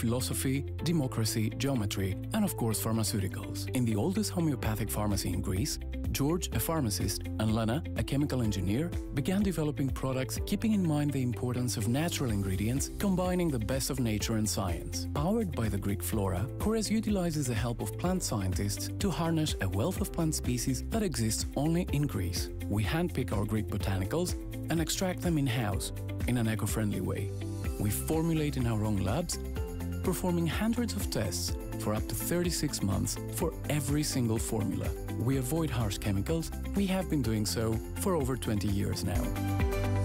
philosophy, democracy, geometry, and of course pharmaceuticals. In the oldest homeopathic pharmacy in Greece, George, a pharmacist, and Lena, a chemical engineer, began developing products keeping in mind the importance of natural ingredients, combining the best of nature and science. Powered by the Greek flora, Korres utilizes the help of plant scientists to harness a wealth of plant species that exists only in Greece. We handpick our Greek botanicals and extract them in-house in an eco-friendly way. We formulate in our own labs, performing hundreds of tests for up to 36 months for every single formula. We avoid harsh chemicals. We have been doing so for over 20 years now.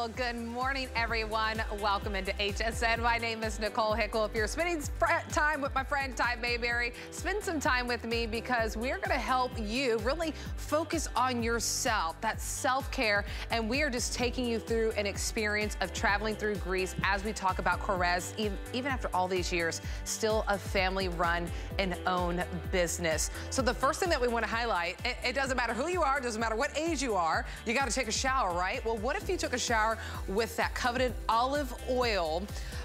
Well, good morning, everyone. Welcome into HSN. My name is Nicole Hickle. If you're spending time with my friend Ty Mayberry, spend some time with me because we're going to help you really focus on yourself, that self-care, and we are just taking you through an experience of traveling through Greece as we talk about Korres, even after all these years, still a family-run and owned business. So the first thing that we want to highlight, it, it doesn't matter who you are, it doesn't matter what age you are, you got to take a shower, right? Well, what if you took a shower with that coveted olive oil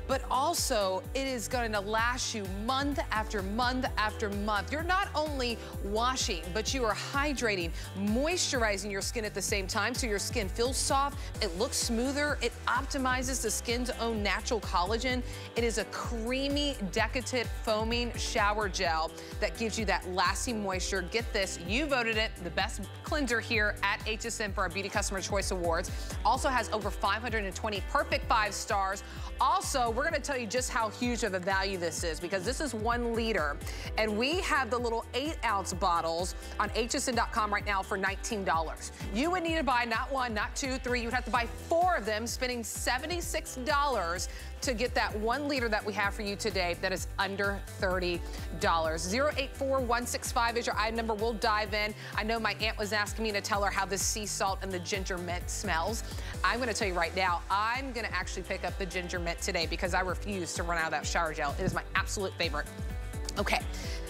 but also it is going to last you month after month after month. You're not only washing, but you are hydrating, moisturizing your skin at the same time so your skin feels soft, it looks smoother, it optimizes the skin's own natural collagen. It is a creamy, decadent, foaming shower gel that gives you that lasting moisture. Get this, you voted it the best cleanser here at HSN for our Beauty Customer Choice Awards. Also has over 520 perfect five stars. Also, we're gonna tell you just how huge of a value this is because this is one liter. And we have the little eight ounce bottles on hsn.com right now for $19. You would need to buy not one, not two, three, you'd have to buy four of them, spending $76 to get that one liter that we have for you today that is under $30. 084165 is your item number. We'll dive in. I know my aunt was asking me to tell her how the sea salt and the ginger mint smells. I'm gonna tell you right now, I'm gonna actually pick up the ginger mint today because I refuse to run out of that shower gel. It is my absolute favorite. Okay,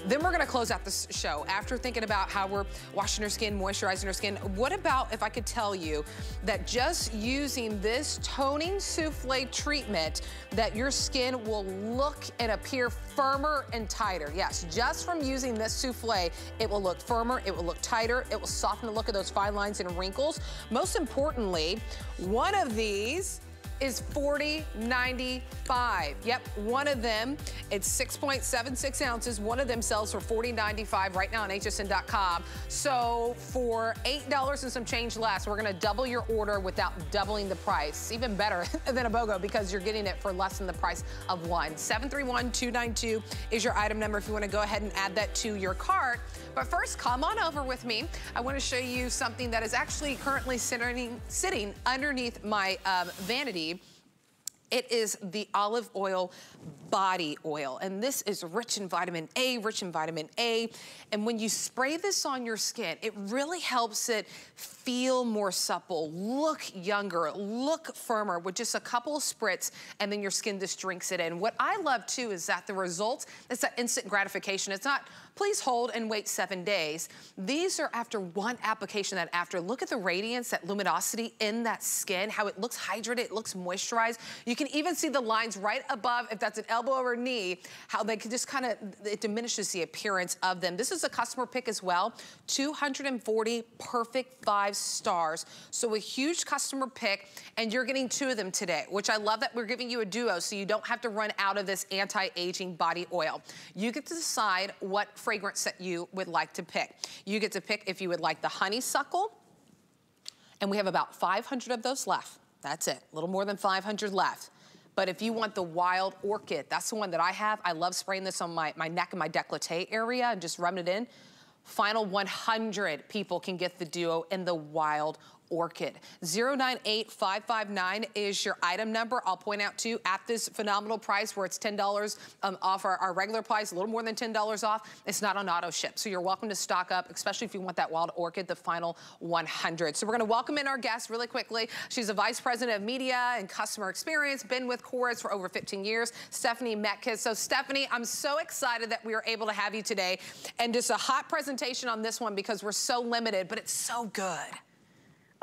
then we're gonna close out this show. After thinking about how we're washing our skin, moisturizing our skin, what about if I could tell you that just using this toning souffle treatment that your skin will look and appear firmer and tighter. Yes, just from using this souffle, it will look firmer, it will look tighter, it will soften the look of those fine lines and wrinkles. Most importantly, one of these is $40.95. Yep, one of them, it's 6.76 ounces. One of them sells for $40.95 right now on hsn.com. So for $8 and some change less, we're gonna double your order without doubling the price. Even better than a BOGO because you're getting it for less than the price of one. 731-292 is your item number if you wanna go ahead and add that to your cart. But first, come on over with me. I wanna show you something that is actually currently sitting, sitting underneath my um, vanity it is the olive oil body oil. And this is rich in vitamin A, rich in vitamin A. And when you spray this on your skin, it really helps it feel more supple, look younger, look firmer with just a couple of spritz and then your skin just drinks it in. What I love too is that the results, it's that instant gratification. It's not, please hold and wait seven days. These are after one application that after, look at the radiance, that luminosity in that skin, how it looks hydrated, it looks moisturized. You can even see the lines right above, if that's an elbow or knee, how they can just kind of, it diminishes the appearance of them. This is a customer pick as well. 240 perfect five stars. So a huge customer pick, and you're getting two of them today, which I love that we're giving you a duo so you don't have to run out of this anti-aging body oil. You get to decide what fragrance that you would like to pick. You get to pick if you would like the honeysuckle, and we have about 500 of those left. That's it, a little more than 500 left. But if you want the wild orchid, that's the one that I have. I love spraying this on my, my neck and my decollete area and just rubbing it in. Final 100 people can get the duo in the wild Orchid. 098559 is your item number. I'll point out too, at this phenomenal price where it's $10 um, off our, our, regular price, a little more than $10 off, it's not on auto ship. So you're welcome to stock up, especially if you want that wild orchid, the final 100. So we're gonna welcome in our guest really quickly. She's a vice president of media and customer experience, been with Korres for over 15 years, Stephanie Metkes. So Stephanie, I'm so excited that we are able to have you today and just a hot presentation on this one because we're so limited, but it's so good.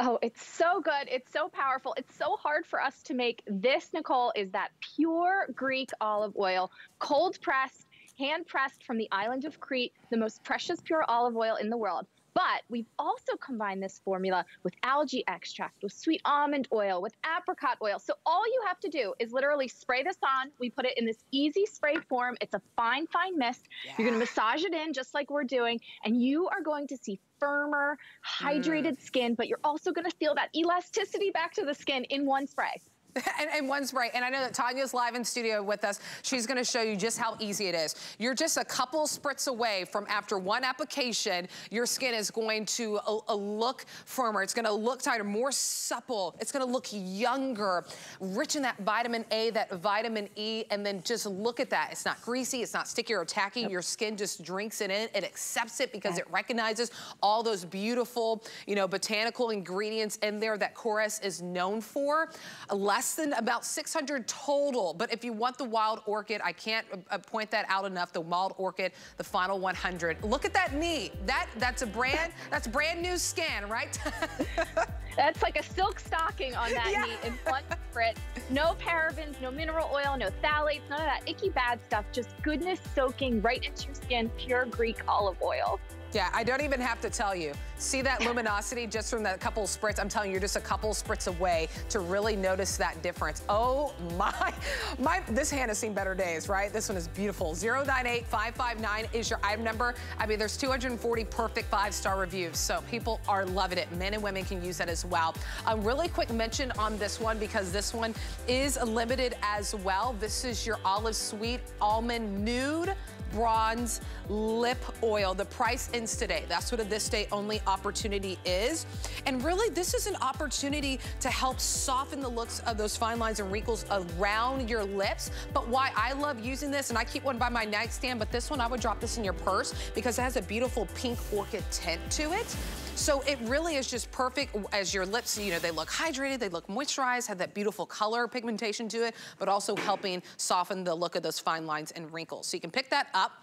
Oh, it's so good. It's so powerful. It's so hard for us to make. This, Nicole, is that pure Greek olive oil, cold pressed, hand pressed from the island of Crete, the most precious pure olive oil in the world. But we've also combined this formula with algae extract, with sweet almond oil, with apricot oil. So all you have to do is literally spray this on. We put it in this easy spray form. It's a fine, fine mist. Yeah. You're going to massage it in just like we're doing, and you are going to see firmer, hydrated mm. skin, but you're also going to feel that elasticity back to the skin in one spray. and, and one spray. And I know that Tanya's live in studio with us. She's gonna show you just how easy it is. You're just a couple spritz away from after one application, your skin is going to a, a look firmer. It's gonna look tighter, more supple. It's gonna look younger, rich in that vitamin A, that vitamin E, and then just look at that. It's not greasy, it's not sticky or tacky. Yep. Your skin just drinks it in. It accepts it because it recognizes all those beautiful, you know, botanical ingredients in there that Korres is known for. Less less than about 600 total. But if you want the wild orchid, I can't uh, point that out enough. The wild orchid, the final 100. Look at that knee. That That's a brand, that's brand new skin, right? That's like a silk stocking on that yeah. knee in one spritz. No parabens, no mineral oil, no phthalates, none of that icky bad stuff. Just goodness soaking right into your skin, pure Greek olive oil. Yeah, I don't even have to tell you. See that luminosity just from that couple spritz? I'm telling you, you're just a couple spritz away to really notice that difference. Oh my, my, this hand has seen better days, right? This one is beautiful. 098559 is your item number. I mean, there's 240 perfect five-star reviews, so people are loving it. Men and women can use that as well. A really quick mention on this one because this one is limited as well. This is your Olive Sweet Almond Nude Bronze Lip Oil. The price ends today. That's what a this day only opportunity is. And really, this is an opportunity to help soften the looks of those fine lines and wrinkles around your lips. But why I love using this, and I keep one by my nightstand, but this one, I would drop this in your purse because it has a beautiful pink orchid tint to it. So it really is just perfect as your lips, you know, they look hydrated, they look moisturized, have that beautiful color pigmentation to it, but also helping soften the look of those fine lines and wrinkles. So you can pick that up.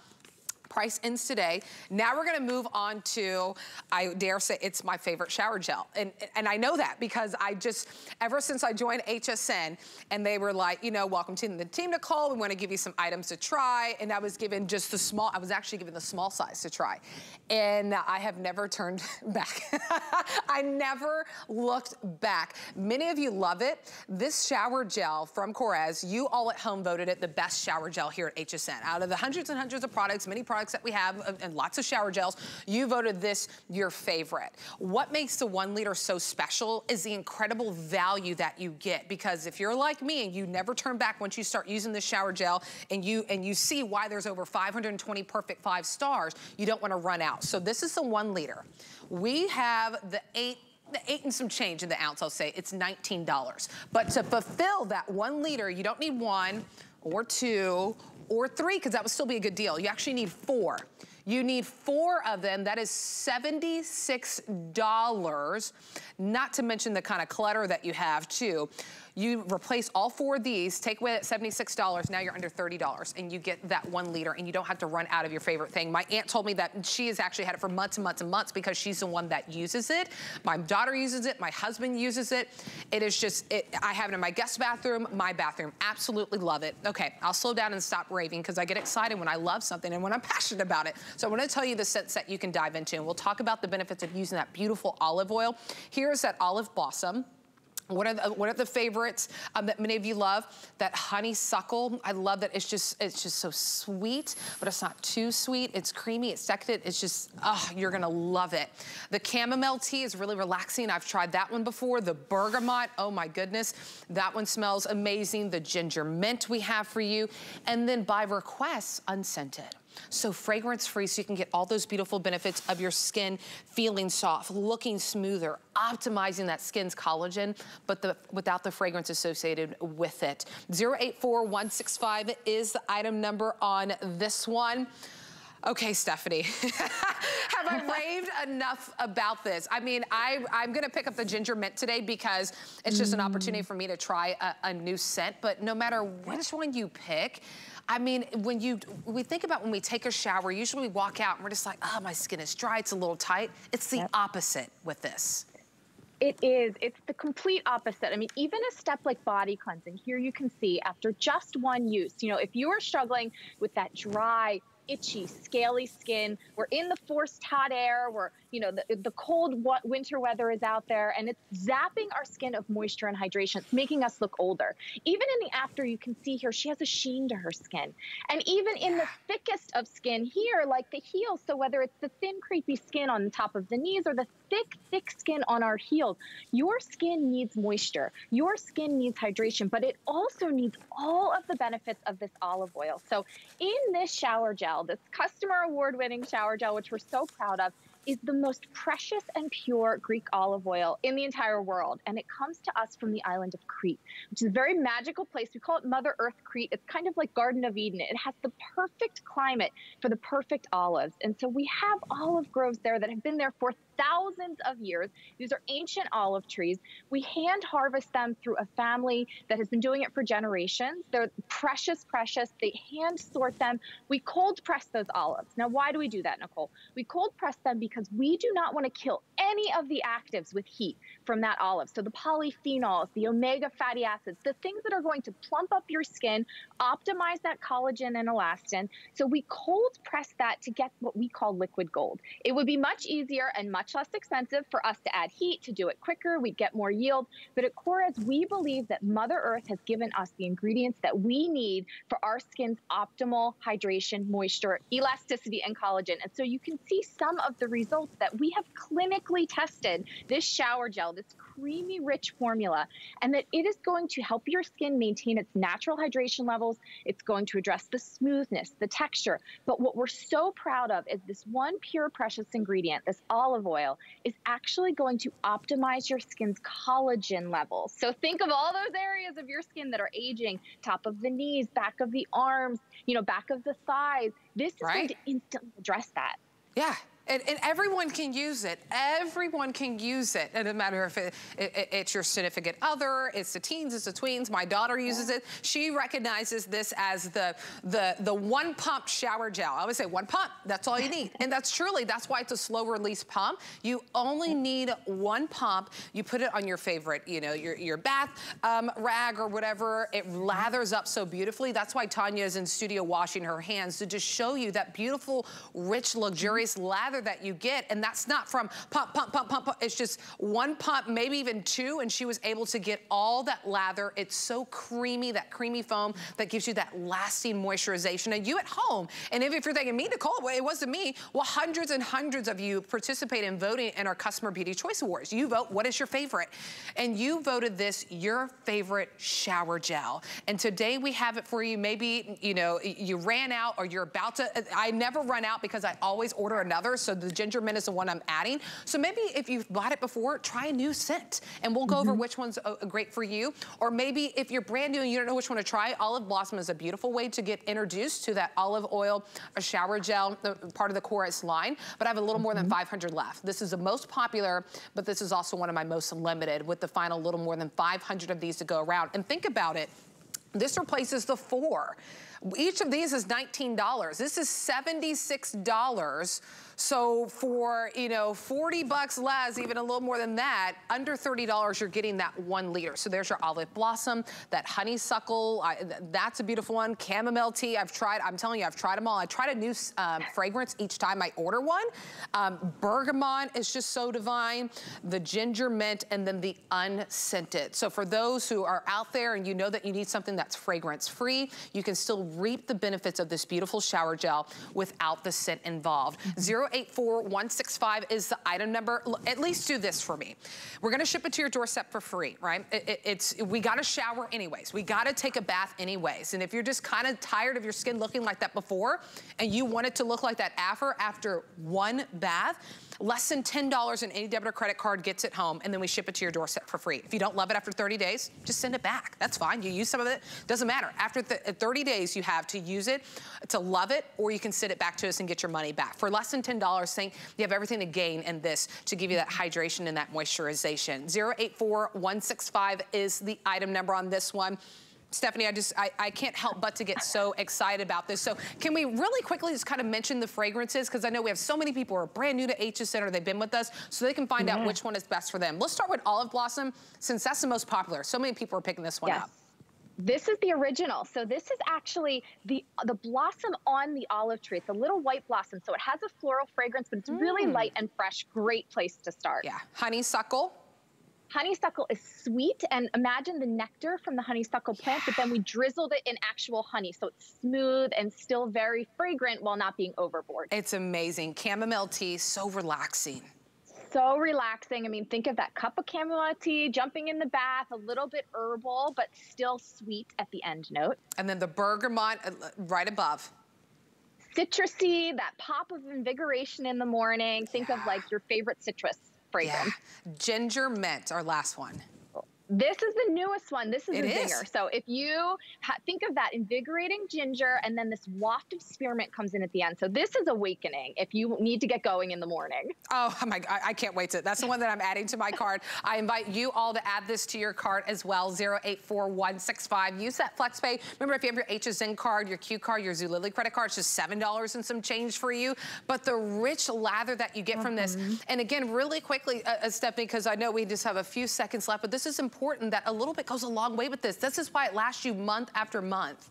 Price ends today. Now we're gonna move on to, I dare say it's my favorite shower gel. And, and I know that because I just, ever since I joined HSN and they were like, you know, welcome to the team, Nicole. We wanna give you some items to try. And I was given just the small, I was actually given the small size to try. And I have never turned back. I never looked back. Many of you love it. This shower gel from Korres, you all at home voted it the best shower gel here at HSN. Out of the hundreds and hundreds of products, many products products that we have uh, and lots of shower gels, you voted this your favorite. What makes the one liter so special is the incredible value that you get because if you're like me and you never turn back once you start using this shower gel and you and you see why there's over 520 perfect five stars, you don't want to run out. So this is the one liter. We have the eight the eight and some change in the ounce, I'll say, it's $19. But to fulfill that one liter, you don't need one or two or three, because that would still be a good deal. You actually need four. You need four of them. That is $76, not to mention the kind of clutter that you have too. You replace all four of these, take away that $76, now you're under $30 and you get that one liter and you don't have to run out of your favorite thing. My aunt told me that she has actually had it for months and months and months because she's the one that uses it. My daughter uses it, my husband uses it. It is just, it, I have it in my guest bathroom, my bathroom, absolutely love it. Okay, I'll slow down and stop raving because I get excited when I love something and when I'm passionate about it. So I wanna tell you the scents that you can dive into and we'll talk about the benefits of using that beautiful olive oil. Here's that olive blossom. One of, the, one of the favorites um, that many of you love, that honeysuckle. I love that it's just it's just so sweet, but it's not too sweet. It's creamy, it's decadent. It's just, oh, you're gonna love it. The chamomile tea is really relaxing. I've tried that one before. The bergamot, oh my goodness. That one smells amazing. The ginger mint we have for you. And then by request, unscented. So fragrance free so you can get all those beautiful benefits of your skin feeling soft, looking smoother, optimizing that skin's collagen, but the, without the fragrance associated with it. 084165 is the item number on this one. Okay, Stephanie, have I raved enough about this? I mean, I, I'm gonna pick up the ginger mint today because it's just mm. an opportunity for me to try a, a, new scent, but no matter which one you pick, I mean, when you, we think about when we take a shower, usually we walk out and we're just like, oh, my skin is dry, it's a little tight. It's the yep. opposite with this. It is. It's the complete opposite. I mean, even a step like body cleansing, here you can see after just one use, you know, if you are struggling with that dry, itchy, scaly skin. We're in the forced hot air. We're, you know, the, the cold winter weather is out there and it's zapping our skin of moisture and hydration. It's making us look older. Even in the after, you can see here, she has a sheen to her skin. And even in the thickest of skin here, like the heels, so whether it's the thin, creepy skin on top of the knees or the thick, thick skin on our heels, your skin needs moisture. Your skin needs hydration, but it also needs all of the benefits of this olive oil. So in this shower gel, this customer award winning shower gel, which we're so proud of, is the most precious and pure Greek olive oil in the entire world. And it comes to us from the island of Crete, which is a very magical place. We call it Mother Earth Crete. It's kind of like Garden of Eden. It has the perfect climate for the perfect olives. And so we have olive groves there that have been there for thousands of years. These are ancient olive trees. We hand harvest them through a family that has been doing it for generations. They're precious, precious. They hand sort them. We cold press those olives. Now, why do we do that, Nicole? We cold press them because we do not want to kill any of the actives with heat from that olive. So the polyphenols, the omega fatty acids, the things that are going to plump up your skin, optimize that collagen and elastin. So we cold press that to get what we call liquid gold. It would be much easier and much much less expensive for us to add heat, to do it quicker, we'd get more yield. But at Korres, we believe that Mother Earth has given us the ingredients that we need for our skin's optimal hydration, moisture, elasticity, and collagen. And so you can see some of the results that we have clinically tested this shower gel, this creamy rich formula, and that it is going to help your skin maintain its natural hydration levels. It's going to address the smoothness, the texture. But what we're so proud of is this one pure precious ingredient, this olive oil is actually going to optimize your skin's collagen levels. So think of all those areas of your skin that are aging, top of the knees, back of the arms, you know, back of the thighs. This is right. going to instantly address that. Yeah, and, and, everyone can use it. Everyone can use it. It doesn't matter if it, it, it's your significant other, it's the teens, it's the tweens. My daughter uses it. She recognizes this as the, the, the one pump shower gel. I always say one pump, that's all you need. and that's truly, that's why it's a slow release pump. You only need one pump. You put it on your favorite, you know, your, your bath um, rag or whatever. It lathers up so beautifully. That's why Tanya is in studio washing her hands to just show you that beautiful, rich, luxurious lather lather that you get, and that's not from pump, pump, pump, pump, pump. It's just one pump, maybe even two, and she was able to get all that lather. It's so creamy, that creamy foam that gives you that lasting moisturization. And you at home, and if, you're thinking, me, Nicole, it wasn't me. Well, hundreds and hundreds of you participate in voting in our Customer Beauty Choice Awards. You vote, what is your favorite? And you voted this your favorite shower gel. And today we have it for you. Maybe, you know, you ran out or you're about to, I never run out because I always order another. So the ginger mint is the one I'm adding. So maybe if you've bought it before, try a new scent and we'll go mm -hmm. over mm-hmm. which one's uh, great for you. Or maybe if you're brand new and you don't know which one to try, Olive Blossom is a beautiful way to get introduced to that olive oil, a shower gel, part of the Korres line. But I have a little more mm -hmm. than mm-hmm. 500 left. This is the most popular, but this is also one of my most limited with the final little more than 500 of these to go around. And think about it, this replaces the four. Each of these is $19. This is $76 so for, you know, 40 bucks less, even a little more than that, under $30, you're getting that one liter. So there's your olive blossom, that honeysuckle, I, that's a beautiful one. Chamomile tea, I've tried, I'm telling you, I've tried them all. I tried a new um, fragrance each time I order one. Um, bergamot is just so divine. The ginger mint, and then the unscented. So for those who are out there and you know that you need something that's fragrance free, you can still reap the benefits of this beautiful shower gel without the scent involved. Zero 084165 is the item number. At least do this for me. We're gonna ship it to your doorstep for free, right? It, it, it's, we gotta shower anyways. We gotta take a bath anyways. And if you're just kind of tired of your skin looking like that before, and you want it to look like that after, after one bath, less than $10 in any debit or credit card gets it home, and then we ship it to your doorstep for free. If you don't love it after 30 days, just send it back. That's fine. You use some of it, doesn't matter. After th uh, 30 days, you have to use it, to love it, or you can send it back to us and get your money back. For less than $10, saying you have everything to gain in this to give you that hydration and that moisturization. 084165 is the item number on this one. Stephanie, I just, I, I can't help but to get so excited about this. So can we really quickly just kind of mention the fragrances? Because I know we have so many people who are brand new to HSN or they've been with us, so they can find yeah. out which one is best for them. Let's start with Olive Blossom, since that's the most popular. So many people are picking this one yes. up. This is the original. So this is actually the the blossom on the olive tree. It's a little white blossom. So it has a floral fragrance, but it's mm. really light and fresh. Great place to start. Yeah. Honeysuckle. Honeysuckle is sweet, and imagine the nectar from the honeysuckle plant, but then we drizzled it in actual honey, so it's smooth and still very fragrant while not being overboard. It's amazing. Chamomile tea, so relaxing so relaxing. I mean, think of that cup of chamomile tea, jumping in the bath, a little bit herbal, but still sweet at the end note. And then the bergamot uh, right above. Citrusy, that pop of invigoration in the morning. Think yeah. of like your favorite citrus fragrance. Yeah. Ginger mint, our last one. This is the newest one. This is it a zinger. So if you think of that invigorating ginger and then this waft of spearmint comes in at the end. So this is awakening if you need to get going in the morning. Oh, oh my, I, I can't wait to. That's the one that I'm adding to my card. I invite you all to add this to your cart as well, 084165. Use that FlexPay. Remember, if you have your HSN card, your Q card, your Zulily credit card, it's just $7 and some change for you. But the rich lather that you get mm -hmm. from this, mm-hmm. and again, really quickly, uh, uh, Stephanie, because I know we just have a few seconds left, but this is important important that a little bit goes a long way with this. This is why it lasts you month after month.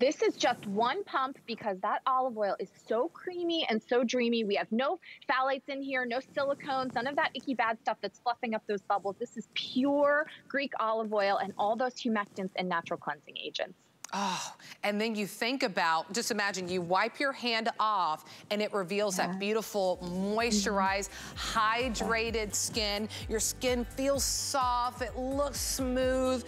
This is just one pump because that olive oil is so creamy and so dreamy. We have no phthalates in here, no silicones, none of that icky bad stuff that's fluffing up those bubbles. This is pure Greek olive oil and all those humectants and natural cleansing agents. Oh, and then you think about, just imagine you wipe your hand off and it reveals yeah. that beautiful moisturized, mm -hmm. hydrated skin. Your skin feels soft, it looks smooth,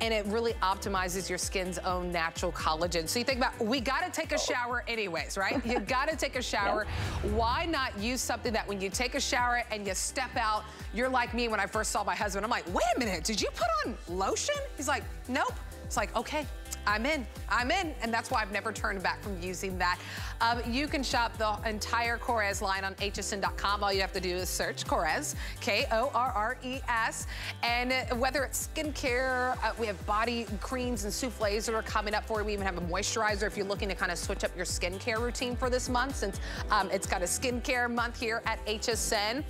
and it really optimizes your skin's own natural collagen. So you think about, we gotta take a shower anyways, right? you gotta take a shower. Why not use something that when you take a shower and you step out, you're like me when I first saw my husband, I'm like, wait a minute, did you put on lotion? He's like, nope. It's like, okay, I'm in, I'm in, and that's why I've never turned back from using that. Um, you can shop the entire Korres line on hsn.com. All you have to do is search Korres, K-O-R-R-E-S, and whether it's skincare, uh, we have body creams and souffles that are coming up for you. We even have a moisturizer if you're looking to kind of switch up your skincare routine for this month, since um, it's got a skincare month here at HSN.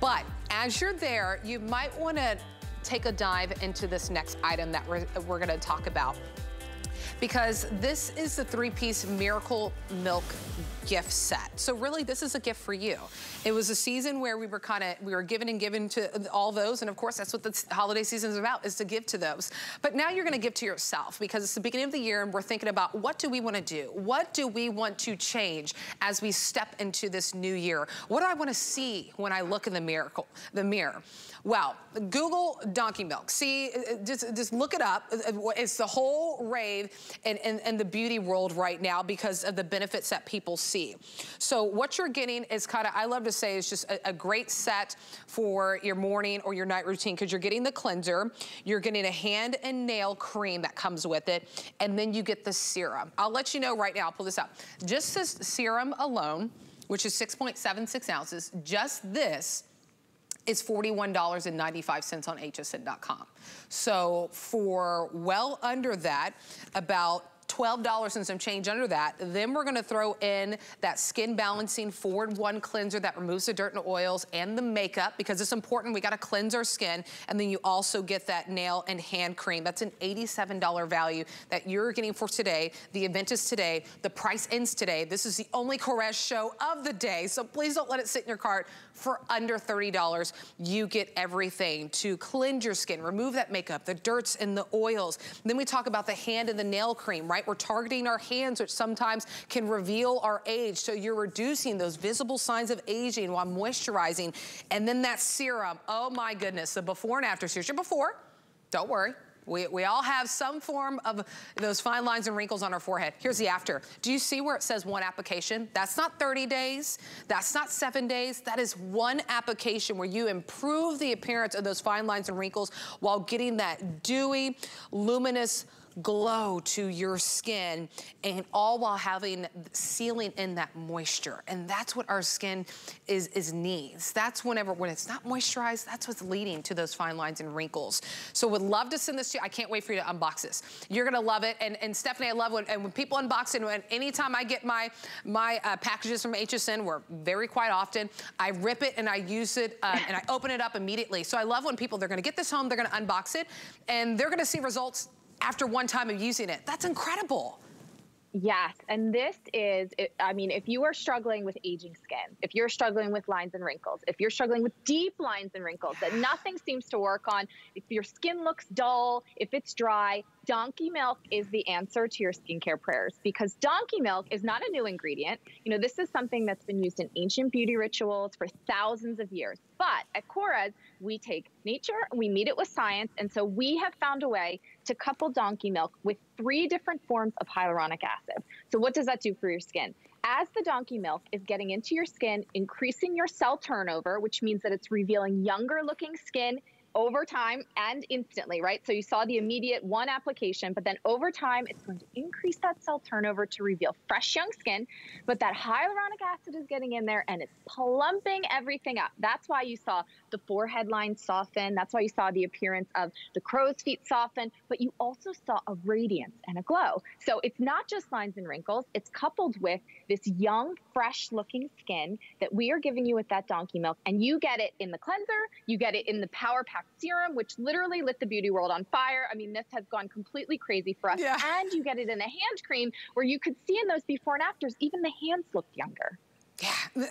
But as you're there, you might want to take a dive into this next item that we're, we're going to talk about. Because this is the three-piece Miracle Milk gift set. So really, this is a gift for you. It was a season where we were kind of, we were given and given to all those, and of course, that's what the holiday season is about, is to give to those. But now you're gonna give to yourself because it's the beginning of the year and we're thinking about what do we wanna do? What do we want to change as we step into this new year? What do I wanna see when I look in the miracle, the mirror? Well, Google donkey milk. See, uh, uh, just, just look it up. Uh, it's the whole rave in, in the beauty world right now because of the benefits that people see. So what you're getting is kind of, I love to say, is just a, a great set for your morning or your night routine because you're getting the cleanser, you're getting a hand and nail cream that comes with it, and then you get the serum. I'll let you know right now, I'll pull this up. Just this serum alone, which is 6.76 ounces, just this is $41.95 on hsn.com. So for well under that, about $12 and some change under that. Then we're gonna throw in that skin balancing Forward One cleanser that removes the dirt and oils and the makeup because it's important. We gotta cleanse our skin. And then you also get that nail and hand cream. That's an $87 value that you're getting for today. The event is today. The price ends today. This is the only Korres show of the day. So please don't let it sit in your cart for under $30. You get everything to cleanse your skin, remove that makeup, the dirts and the oils. then we talk about the hand and the nail cream, right? We're targeting our hands, which sometimes can reveal our age. So you're reducing those visible signs of aging while moisturizing. And then that serum, oh my goodness, the before and after. Here's your before, don't worry. We, we all have some form of those fine lines and wrinkles on our forehead. Here's the after. Do you see where it says one application? That's not 30 days. That's not seven days. That is one application where you improve the appearance of those fine lines and wrinkles while getting that dewy, luminous, glow to your skin and all while having sealing in that moisture. And that's what our skin is, is needs. That's whenever, when it's not moisturized, that's what's leading to those fine lines and wrinkles. So would love to send this to you. I can't wait for you to unbox this. You're gonna love it. And, and Stephanie, I love when, and when people unbox it, when anytime I get my, my uh, packages from HSN, we're very quite often, I rip it and I use it um, and I open it up immediately. So I love when people, they're gonna get this home, they're gonna unbox it, and they're gonna see results after one time of using it. That's incredible. Yes, and this is, I mean, if you are struggling with aging skin, if you're struggling with lines and wrinkles, if you're struggling with deep lines and wrinkles that nothing seems to work on, if your skin looks dull, if it's dry, donkey milk is the answer to your skincare prayers because donkey milk is not a new ingredient. You know, this is something that's been used in ancient beauty rituals for thousands of years. But at Korres, we take nature, and we meet it with science, and so we have found a way to couple donkey milk with three different forms of hyaluronic acid. So what does that do for your skin? As the donkey milk is getting into your skin, increasing your cell turnover, which means that it's revealing younger looking skin over time and instantly, right? So you saw the immediate one application, but then over time, it's going to increase that cell turnover to reveal fresh young skin. But that hyaluronic acid is getting in there and it's plumping everything up. That's why you saw the forehead line soften. That's why you saw the appearance of the crow's feet soften, but you also saw a radiance and a glow. So it's not just lines and wrinkles, it's coupled with this young, fresh looking skin that we are giving you with that donkey milk. And you get it in the cleanser, you get it in the Power Pack serum, which literally lit the beauty world on fire. I mean, this has gone completely crazy for us. Yeah. And you get it in a hand cream where you could see in those before and afters, even the hands looked younger.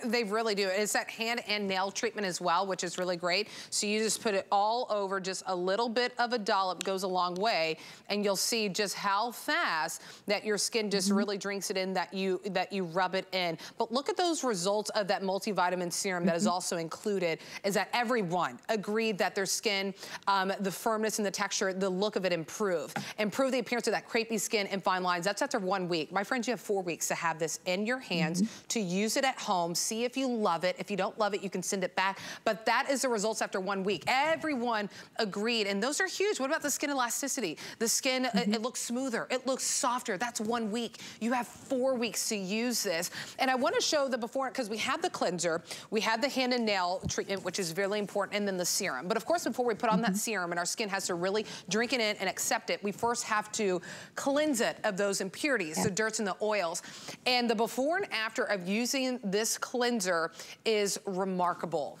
They really do. It's that hand and nail treatment as well, which is really great. So you just put it all over, just a little bit of a dollop goes a long way, and you'll see just how fast that your skin just mm -hmm. really drinks it in, that you that you rub it in. But look at those results of that multivitamin serum that is mm-hmm. also included, is that everyone agreed that their skin, um, the firmness and the texture, the look of it improve. Improve the appearance of that crepey skin and fine lines. That's after one week. My friends, you have four weeks to have this in your hands, mm -hmm. to use it at home, see if you love it. If you don't love it, you can send it back. But that is the results after one week. Everyone agreed, and those are huge. What about the skin elasticity? The skin, mm -hmm. it, it looks smoother, it looks softer. That's one week. You have four weeks to use this. And I wanna show the before, because we have the cleanser, we have the hand and nail treatment, which is really important, and then the serum. But of course, before we put on mm -hmm. that mm-hmm. serum and our skin has to really drink it in and accept it, we first have to cleanse it of those impurities, yeah. the dirts and the oils. And the before and after of using this cleanser is remarkable.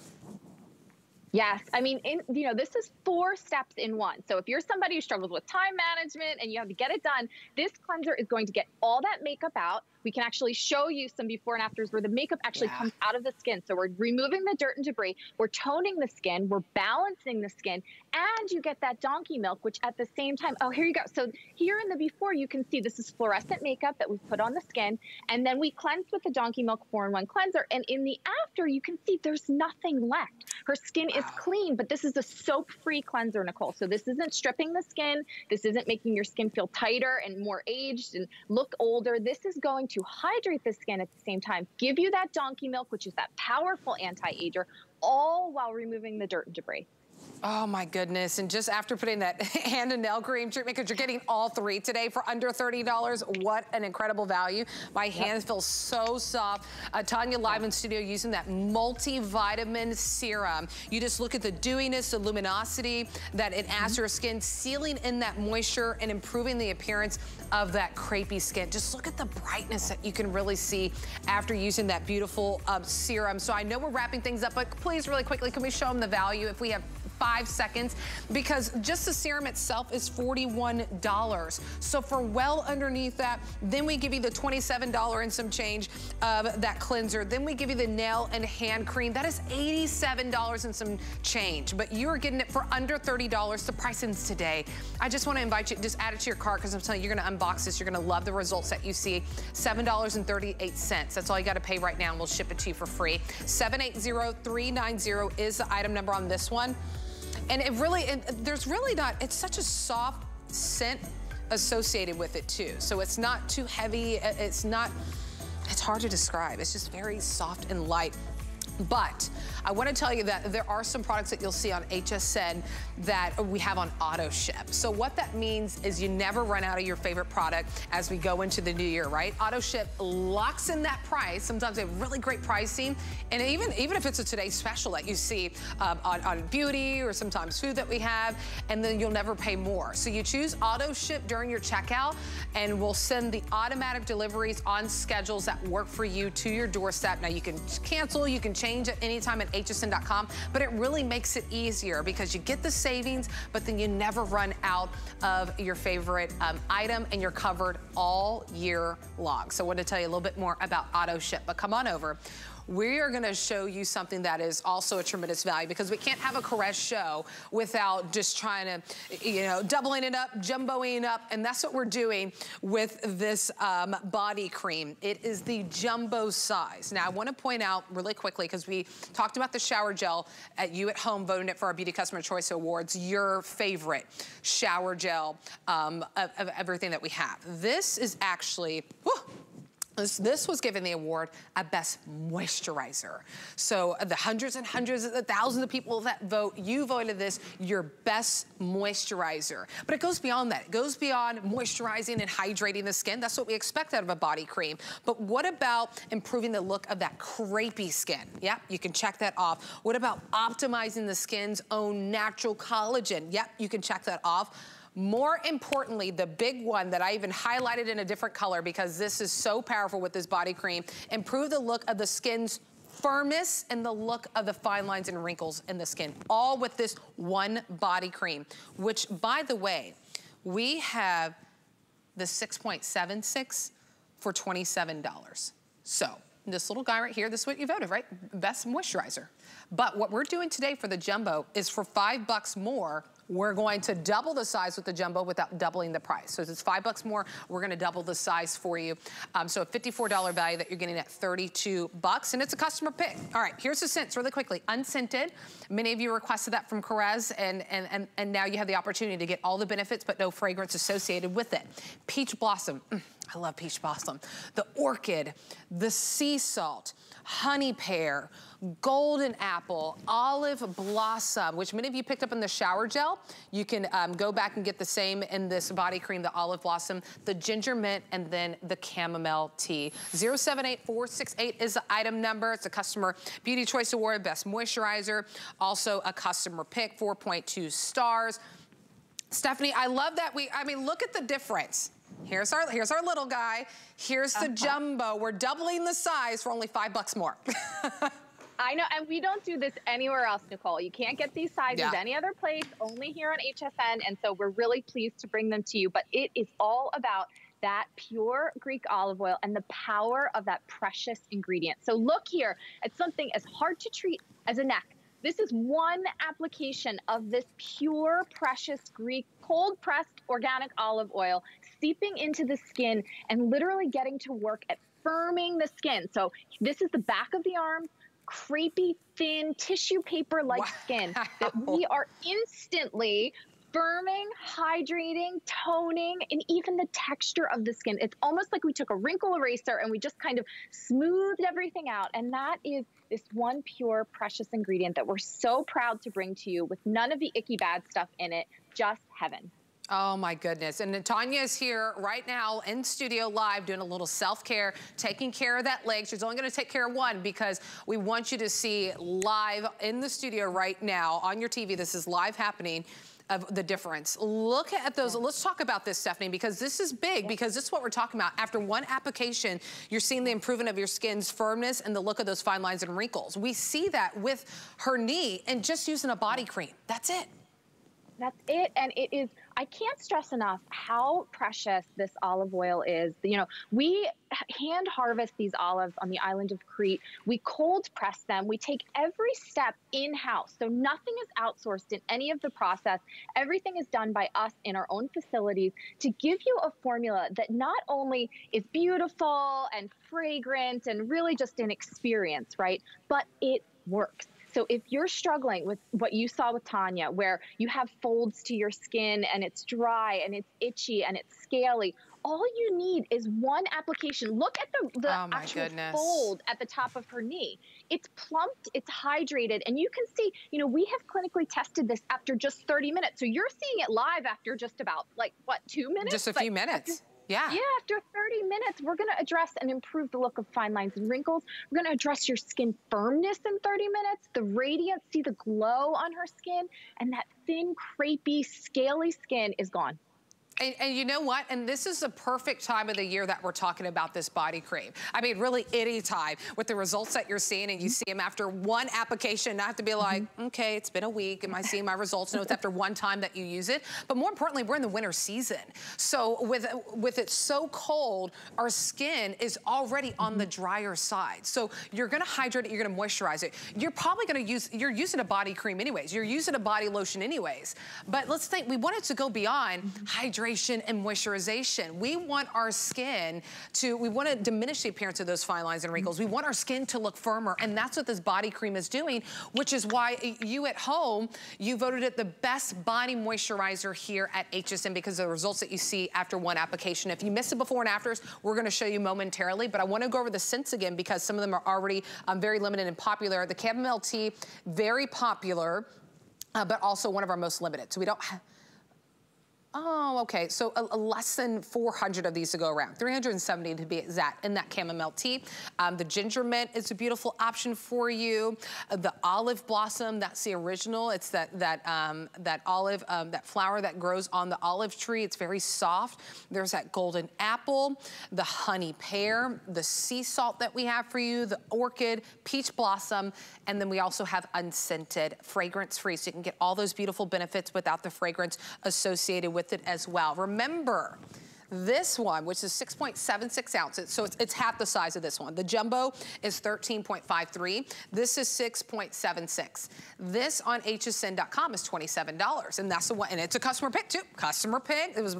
Yes, I mean, in, you know, this is four steps in one. So if you're somebody who struggles with time management and you have to get it done, this cleanser is going to get all that makeup out, we can actually show you some before and afters where the makeup actually yeah. comes out of the skin. So we're removing the dirt and debris, we're toning the skin, we're balancing the skin, and you get that donkey milk, which at the same time, oh, here you go. So here in the before, you can see this is fluorescent makeup that we've put on the skin, and then we cleanse with the donkey milk 4-in-1 cleanser, and in the after, you can see there's nothing left. Her skin wow. is clean, but this is a soap-free cleanser, Nicole. So this isn't stripping the skin, this isn't making your skin feel tighter and more aged and look older. This is going to to hydrate the skin at the same time, give you that donkey milk, which is that powerful anti-ager, all while removing the dirt and debris. Oh my goodness. And just after putting that hand and nail cream treatment, because you're getting all three today for under $30, what an incredible value. My yep. hands feel so soft. Uh, Tanya live in studio using that multivitamin serum. You just look at the dewiness, the luminosity that it adds mm -hmm. to your skin, sealing in that moisture and improving the appearance of that crepey skin. Just look at the brightness that you can really see after using that beautiful uh, serum. So I know we're wrapping things up, but please really quickly, can we show them the value if we have five seconds because just the serum itself is $41. So for well underneath that, then we give you the $27 and some change of that cleanser. Then we give you the nail and hand cream. That is $87 and some change, but you're getting it for under $30. The pricing's today. I just want to invite you, just add it to your cart because I'm telling you, you're going to unbox this. You're going to love the results that you see. $7.38. That's all you got to pay right now and we'll ship it to you for free. 780390 is the item number on this one. And it really, it, there's really not, it's such a soft scent associated with it too. So it's not too heavy, uh, it's not, it's hard to describe. It's just very soft and light. But I want to tell you that there are some products that you'll see on HSN that we have on auto ship. So what that means is you never run out of your favorite product as we go into the new year, right? Auto ship locks in that price. Sometimes they have really great pricing. And even, even if it's a today's special that you see um, on, on beauty or sometimes food that we have, and then you'll never pay more. So you choose auto ship during your checkout and we'll send the automatic deliveries on schedules that work for you to your doorstep. Now you can cancel, you can change at any time at hsn.com, but it really makes it easier because you get the savings, but then you never run out of your favorite um, item and you're covered all year long. So I want to tell you a little bit more about auto ship, but come on over we are gonna show you something that is also a tremendous value because we can't have a Korres show without just trying to, you know, doubling it up, jumboing up, and that's what we're doing with this um, body cream. It is the jumbo size. Now, I wanna point out really quickly, because we talked about the shower gel at you at home voting it for our Beauty Customer Choice Awards, your favorite shower gel um, of, of, everything that we have. This is actually, whew, this, this, was given the award a best moisturizer. So uh, the hundreds and hundreds of the thousands of people that vote, you voted this your best moisturizer. But it goes beyond that. It goes beyond moisturizing and hydrating the skin. That's what we expect out of a body cream. But what about improving the look of that crepey skin? Yep, you can check that off. What about optimizing the skin's own natural collagen? Yep, you can check that off. More importantly, the big one that I even highlighted in a different color because this is so powerful with this body cream, improve the look of the skin's firmness and the look of the fine lines and wrinkles in the skin, all with this one body cream, which by the way, we have the 6.76 for $27. So this little guy right here, this is what you voted, right? Best moisturizer. But what we're doing today for the jumbo is for five bucks more, we're going to double the size with the jumbo without doubling the price. So it's five bucks more, we're gonna double the size for you. Um, so a $54 value that you're getting at 32 bucks, and it's a customer pick. All right, here's the scents really quickly. Unscented, many of you requested that from Korres, and, and, and, and now you have the opportunity to get all the benefits, but no fragrance associated with it. Peach Blossom, mm, I love Peach Blossom. The Orchid, the Sea Salt, Honey Pear, golden apple, olive blossom, which many of you picked up in the shower gel. You can um, go back and get the same in this body cream, the olive blossom, the ginger mint, and then the chamomile tea. 078468 is the item number. It's a customer beauty choice award, best moisturizer. Also a customer pick, 4.2 stars. Stephanie, I love that we, I mean, look at the difference. Here's our, here's our little guy. Here's the uh -huh. jumbo. We're doubling the size for only five bucks more. I know, and we don't do this anywhere else, Nicole. You can't get these sizes yeah. any other place, only here on HSN. And so we're really pleased to bring them to you. But it is all about that pure Greek olive oil and the power of that precious ingredient. So look here at something as hard to treat as a neck. This is one application of this pure, precious Greek cold pressed organic olive oil seeping into the skin and literally getting to work at firming the skin. So this is the back of the arm, crepey, thin, tissue paper-like wow. skin that we are instantly firming, hydrating, toning, and even the texture of the skin. It's almost like we took a wrinkle eraser and we just kind of smoothed everything out. And that is this one pure, precious ingredient that we're so proud to bring to you with none of the icky bad stuff in it, just heaven. Oh my goodness. And Tanya is here right now in studio live doing a little self-care, taking care of that leg. She's only gonna take care of one because we want you to see live in the studio right now on your TV. This is live happening of the difference. Look at those. Let's talk about this, Stephanie, because this is big because this is what we're talking about. After one application, you're seeing the improvement of your skin's firmness and the look of those fine lines and wrinkles. We see that with her knee and just using a body cream. That's it. That's it. And it is, I can't stress enough how precious this olive oil is. You know, we hand harvest these olives on the island of Crete. We cold press them. We take every step in house. So nothing is outsourced in any of the process. Everything is done by us in our own facilities to give you a formula that not only is beautiful and fragrant and really just an experience, right? But it works. So if you're struggling with what you saw with Tanya, where you have folds to your skin and it's dry and it's itchy and it's scaly, all you need is one application. Look at the, the oh actual goodness. fold at the top of her knee. It's plumped, it's hydrated, and you can see, you know, we have clinically tested this after just 30 minutes. So you're seeing it live after just about like, what, two minutes? Just a few minutes. After, yeah. Yeah, after 30 minutes, we're going to address and improve the look of fine lines and wrinkles. We're going to address your skin firmness in 30 minutes, the radiance, see the glow on her skin, and that thin, crepey, scaly skin is gone. And, and, you know what? And this is the perfect time of the year that we're talking about this body cream. I mean, really any time with the results that you're seeing and you see them after one application, not have to be like, mm -hmm. okay, it's been a week. Am I seeing my results? No, it's after one time that you use it. But more importantly, we're in the winter season. So with, with it so cold, our skin is already on the drier side. So you're gonna hydrate it, you're gonna moisturize it. You're probably gonna use, you're using a body cream anyways. You're using a body lotion anyways. But let's think, we want it to go beyond hydration hydration and moisturization. We want our skin to, we want to diminish the appearance of those fine lines and wrinkles. We want our skin to look firmer, and that's what this body cream is doing, which is why you at home, you voted it the best body moisturizer here at HSN because of the results that you see after one application. If you missed it before and afters, we're gonna show you momentarily, but I wanna go over the scents again because some of them are already um, very limited and popular. The chamomile tea, very popular, uh, but also one of our most limited. So we don't Oh, okay. So a, a less than 400 of these to go around. 370 to be exact in that chamomile tea. Um, the ginger mint is a beautiful option for you. Uh, the olive blossom, that's the original. It's that that um, that olive, um, that flower that grows on the olive tree. It's very soft. There's that golden apple, the honey pear, the sea salt that we have for you, the orchid, peach blossom, and then we also have unscented, fragrance-free. So you can get all those beautiful benefits without the fragrance associated with with it as well. Remember, this one, which is 6.76 ounces, so it's, it's, half the size of this one. The jumbo is 13.53. This is 6.76. This on hsn.com is $27, and that's the one, and it's a customer pick too. Customer pick, it was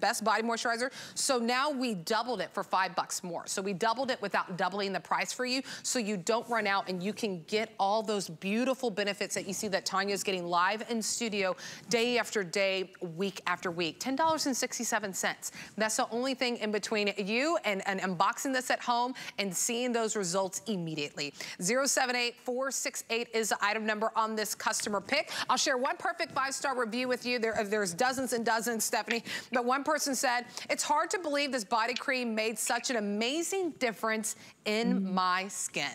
best body moisturizer. So now we doubled it for five bucks more. So we doubled it without doubling the price for you, so you don't run out and you can get all those beautiful benefits that you see that Tanya's getting live in studio day after day, week after week. $10.67. That's the only thing in between you and, and unboxing this at home and seeing those results immediately. 078468 is the item number on this customer pick. I'll share one perfect five-star review with you. There, there's dozens and dozens, Stephanie, but one person said, it's hard to believe this body cream made such an amazing difference in mm. my skin.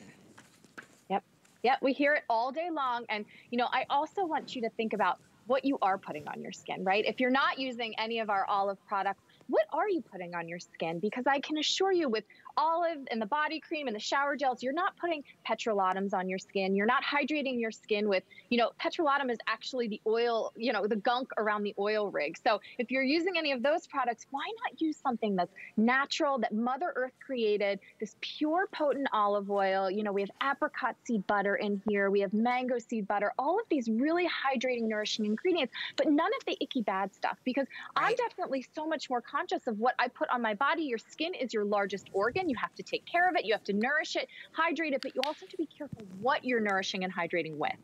Yep, yep, we hear it all day long. And, you know, I also want you to think about what you are putting on your skin, right? If you're not using any of our olive products, what are you putting on your skin? Because I can assure you with olive and the body cream and the shower gels, you're not putting petrolatum on your skin. You're not hydrating your skin with, you know, petrolatum is actually the oil, you know, the gunk around the oil rig. So if you're using any of those products, why not use something that's natural, that Mother Earth created, this pure potent olive oil. You know, we have apricot seed butter in here. We have mango seed butter, all of these really hydrating, nourishing ingredients, but none of the icky bad stuff because right. I'm definitely so much more conscious of what I put on my body. Your skin is your largest organ. You have to take care of it. You have to nourish it, hydrate it, but you also have to be careful what you're nourishing and hydrating with.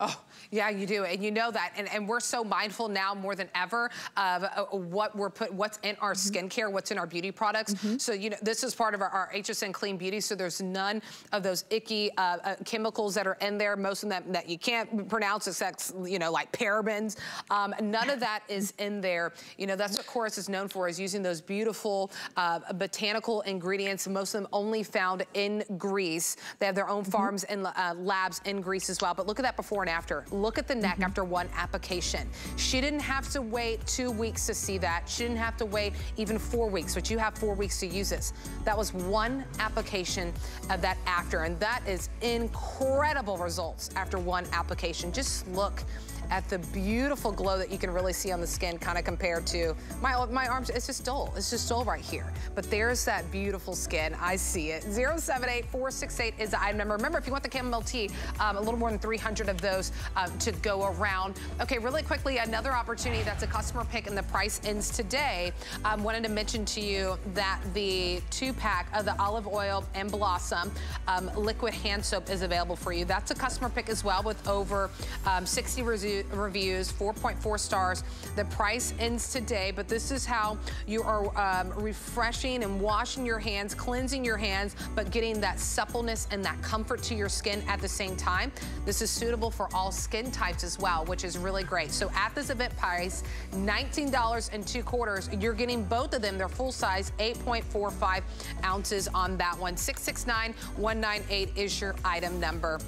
Oh, yeah, you do. And you know that. And, and we're so mindful now more than ever of uh, what we're put, what's in our mm -hmm. skincare, what's in our beauty products. Mm -hmm. So, you know, this is part of our, our, HSN Clean Beauty. So there's none of those icky uh, uh, chemicals that are in there. Most of them that you can't pronounce except, you know, like parabens. Um, none of that is in there. You know, that's what Korres is known for is using those beautiful uh, botanical ingredients. Most of them only found in Greece. They have their own mm-hmm. farms mm -hmm. and uh, labs in Greece as well. But look at that before and after. Look at the neck mm -hmm. after one application. She didn't have to wait two weeks to see that. She didn't have to wait even four weeks, but you have four weeks to use this. That was one application of that after, and that is incredible results after one application. Just look at the beautiful glow that you can really see on the skin kind of compared to my, my arms. It's just dull. It's just dull right here. But there's that beautiful skin. I see it. 078468 is the item number. Remember, if you want the chamomile tea, um, a little more than 300 of those um, to go around. Okay, really quickly, another opportunity that's a customer pick and the price ends today. Um, wanted to mention to you that the two pack of the olive oil and blossom um, liquid hand soap is available for you. That's a customer pick as well with over um, 60 reviews reviews, 4.4 stars. The price ends today, but this is how you are um, refreshing and washing your hands, cleansing your hands, but getting that suppleness and that comfort to your skin at the same time. This is suitable for all skin types as well, which is really great. So at this event price, $19 and two quarters, you're getting both of them. They're full size, 8.45 ounces on that one. 669-198 is your item number.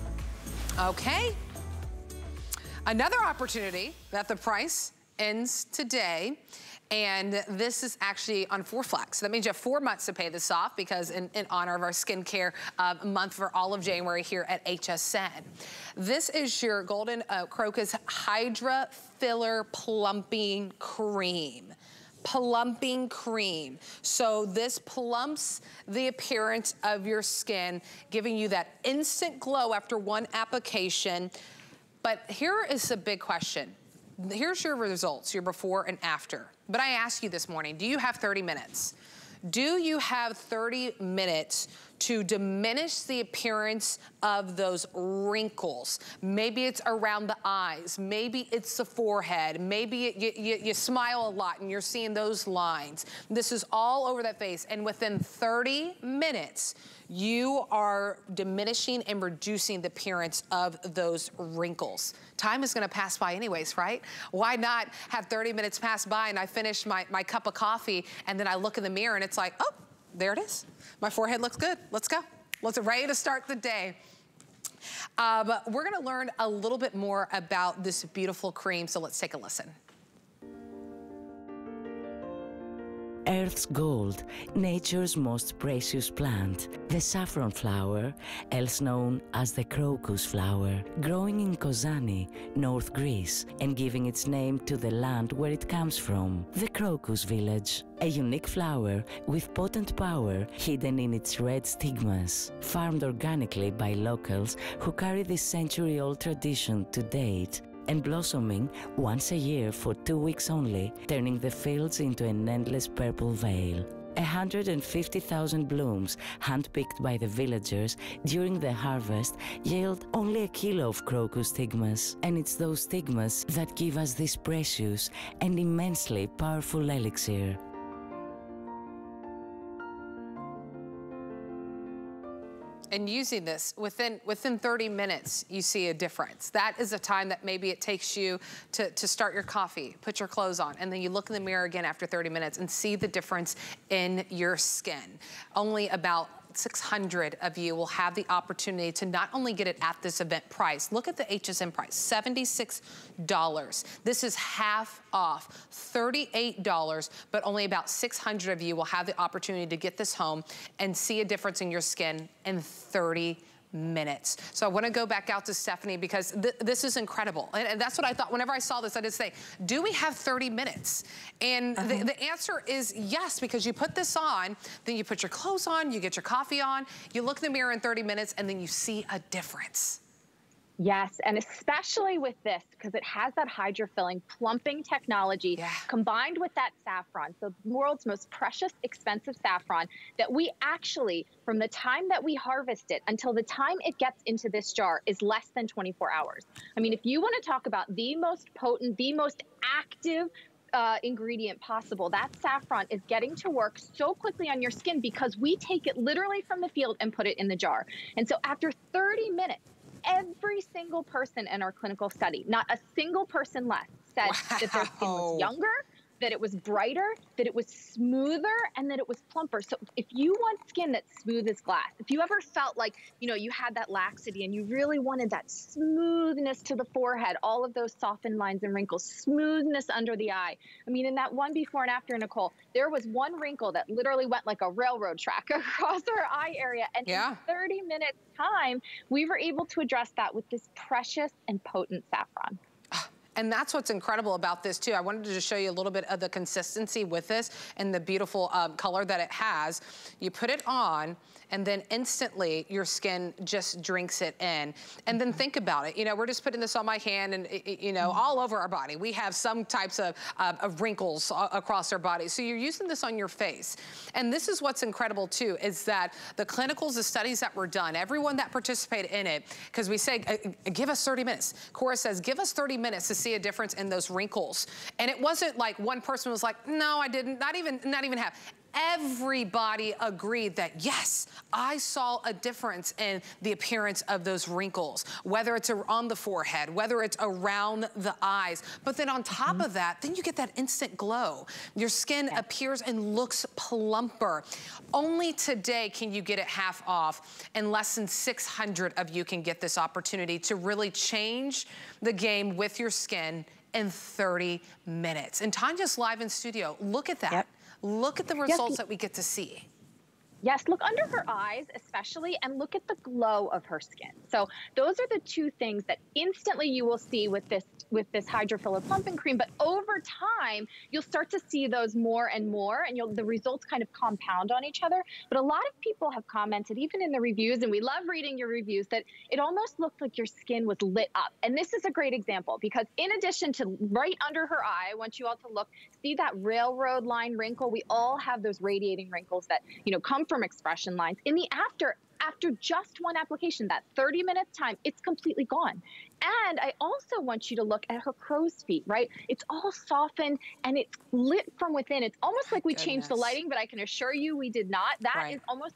Okay. Another opportunity that the price ends today. And this is actually on four flex. So that means you have four months to pay this off because in, in honor of our skincare uh, month for all of January here at HSN. This is your Golden uh, Krocus Hydra Filler Plumping Cream plumping cream. So this plumps the appearance of your skin, giving you that instant glow after one application. But here is a big question. Here's your results, your before and after. But I ask you this morning, do you have 30 minutes? Do you have 30 minutes to diminish the appearance of those wrinkles. Maybe it's around the eyes. Maybe it's the forehead. Maybe it, you, you, you smile a lot and you're seeing those lines. This is all over that face. And within 30 minutes, you are diminishing and reducing the appearance of those wrinkles. Time is gonna pass by anyways, right? Why not have 30 minutes pass by and I finish my, my cup of coffee and then I look in the mirror and it's like, oh, there it is. My forehead looks good. Let's go. Let's ready to start the day. Um, we're gonna learn a little bit more about this beautiful cream, so let's take a listen. Earth's gold, nature's most precious plant, the saffron flower, else known as the crocus flower, growing in Kozani, North Greece, and giving its name to the land where it comes from, the crocus village. A unique flower with potent power hidden in its red stigmas, farmed organically by locals who carry this century-old tradition to date and blossoming once a year for two weeks only, turning the fields into an endless purple veil. 150,000 blooms, handpicked by the villagers during the harvest, yield only a kilo of crocus stigmas. And it's those stigmas that give us this precious and immensely powerful elixir. And using this within within 30 minutes you see a difference. That is a time that maybe it takes you to, to start your coffee put your clothes on and then you look in the mirror again after 30 minutes and see the difference in your skin. Only about 600 of you will have the opportunity to not only get it at this event price, look at the HSN price, $76. This is half off, $38, but only about 600 of you will have the opportunity to get this home and see a difference in your skin in 30 minutes. So I wanna go back out to Stephanie because th this is incredible. And, and, that's what I thought, whenever I saw this, I did say, do we have 30 minutes? And uh -huh. the, uh-huh. the answer is yes, because you put this on, then you put your clothes on, you get your coffee on, you look in the mirror in 30 minutes, and then you see a difference. Yes, and especially with this, because it has that hydrofilling plumping technology yeah. combined with that saffron, the world's most precious, expensive saffron, that we actually, from the time that we harvest it until the time it gets into this jar, is less than 24 hours. I mean, if you want to talk about the most potent, the most active uh, ingredient possible. That saffron is getting to work so quickly on your skin because we take it literally from the field and put it in the jar. And so after 30 minutes, every single person in our clinical study, not a single person less, said wow. that their skin was younger, that it was brighter, that it was smoother, and that it was plumper. So if you want skin that's smooth as glass, if you ever felt like, you know, you had that laxity and you really wanted that smoothness to the forehead, all of those softened lines and wrinkles, smoothness under the eye. I mean, in that one before and after, Nicole, there was one wrinkle that literally went like a railroad track across her eye area. And yeah. in 30 minutes time, we were able to address that with this precious and potent saffron. And that's what's incredible about this too. I wanted to just show you a little bit of the consistency with this and the beautiful um, color that it has. You put it on and then instantly your skin just drinks it in. And then think about it. You know, we're just putting this on my hand and, you know, all over our body. We have some types of, uh, of wrinkles across our body. So you're using this on your face. And this is what's incredible too, is that the clinicals, the studies that were done, everyone that participated in it, because we say, uh, give us 30 minutes. Korres says, give us 30 minutes to see a difference in those wrinkles. And it wasn't like one person was like, no, I didn't, not even, not even half everybody agreed that yes, I saw a difference in the appearance of those wrinkles, whether it's on the forehead, whether it's around the eyes. But then on top mm -hmm. of that, then you get that instant glow. Your skin yeah. appears and looks plumper. Only today can you get it half off and less than 600 of you can get this opportunity to really change the game with your skin in 30 minutes. And Tanya's live in studio. Look at that. Yep. Look at the results yes. that we get to see. Yes, look under her eyes, especially, and look at the glow of her skin. So those are the two things that instantly you will see with this with this hydrophilic plumping cream. But over time, you'll start to see those more and more, and you'll the results kind of compound on each other. But a lot of people have commented, even in the reviews, and we love reading your reviews, that it almost looked like your skin was lit up. And this is a great example because in addition to right under her eye, I want you all to look, see that railroad line wrinkle. We all have those radiating wrinkles that you know come from expression lines. In the after, after just one application, that 30 minutes time, it's completely gone. And I also want you to look at her crow's feet, right? It's all softened and it's lit from within. It's almost like we Goodness. changed the lighting, but I can assure you we did not. That right. is almost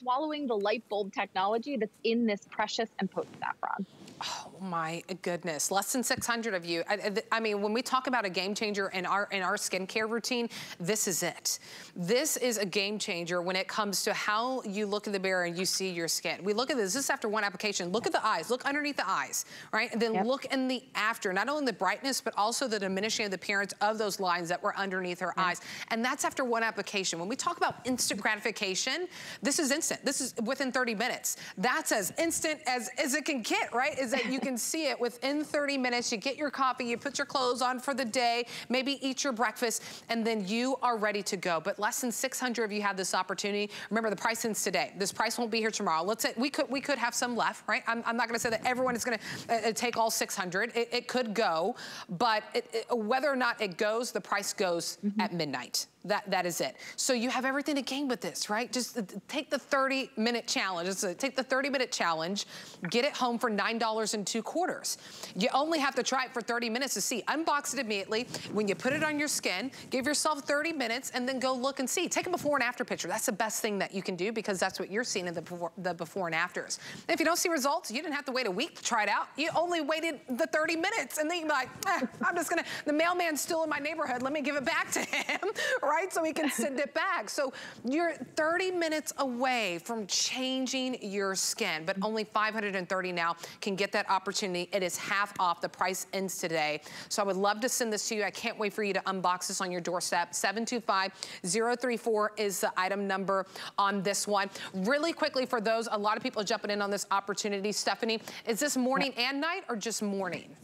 swallowing the light bulb technology that's in this precious and potent saffron. Oh my goodness, less than 600 of you. I, I, mean, when we talk about a game changer in our in our skincare routine, this is it. This is a game changer when it comes to how you look in the mirror and you see your skin. We look at this, this is after one application. Look at the eyes, look underneath the eyes, right? And then yep. look in the after, not only the brightness, but also the diminishing of the appearance of those lines that were underneath her yep. eyes. And that's after one application. When we talk about instant gratification, this is instant. This is within 30 minutes. That's as instant as, as it can get, right? is that you can see it within 30 minutes. You get your coffee, you put your clothes on for the day, maybe eat your breakfast, and then you are ready to go. But less than 600 of you have this opportunity. Remember, the price ends today. This price won't be here tomorrow. Let's say we could we could have some left, right? I'm, I'm not going to say that everyone is going to uh, uh, take all 600. It, it could go, but it, it, whether or not it goes, the price goes mm -hmm. at midnight. That, that is it. So you have everything to gain with this, right? Just take the 30 minute challenge. Just take the 30 minute challenge, get it home for $9 and two quarters. You only have to try it for 30 minutes to see. Unbox it immediately. When you put it on your skin, give yourself 30 minutes and then go look and see. Take a before and after picture. That's the best thing that you can do because that's what you're seeing in the before, the before and afters. And if you don't see results, you didn't have to wait a week to try it out. You only waited the 30 minutes and then you're like, eh, I'm just gonna, the mailman's still in my neighborhood. Let me give it back to him, right? So he can send it back. So you're 30 minutes away from changing your skin, but only 530 now can get that opportunity. It is half off. The price ends today. So I would love to send this to you. I can't wait for you to unbox this on your doorstep. 725-034 is the item number on this one. Really quickly for those, a lot of people jumping in on this opportunity. Stephanie, is this morning and night or just morning?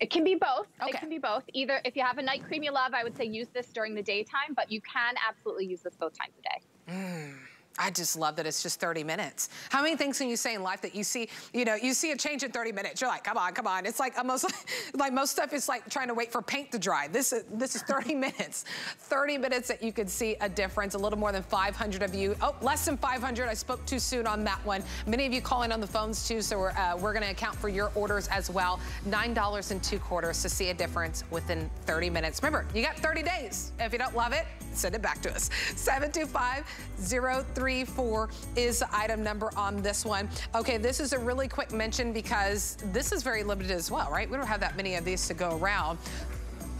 It can be both. Okay. It can be both. Either if you have a night cream you love, I would say use this during the daytime, but you can absolutely use this both times a day. Mm. I just love that it's just 30 minutes. How many things can you say in life that you see, you know, you see a change in 30 minutes. You're like, come on, come on. It's like almost like most stuff is like trying to wait for paint to dry. This is, this is 30 minutes. 30 minutes that you could see a difference. A little more than 500 of you. Oh, less than 500. I spoke too soon on that one. Many of you calling on the phones too, so we're, uh, we're going to account for your orders as well. $9 and two quarters to see a difference within 30 minutes. Remember, you got 30 days. If you don't love it, send it back to us. 725-034 is the item number on this one. Okay, this is a really quick mention because this is very limited as well, right? We don't have that many of these to go around.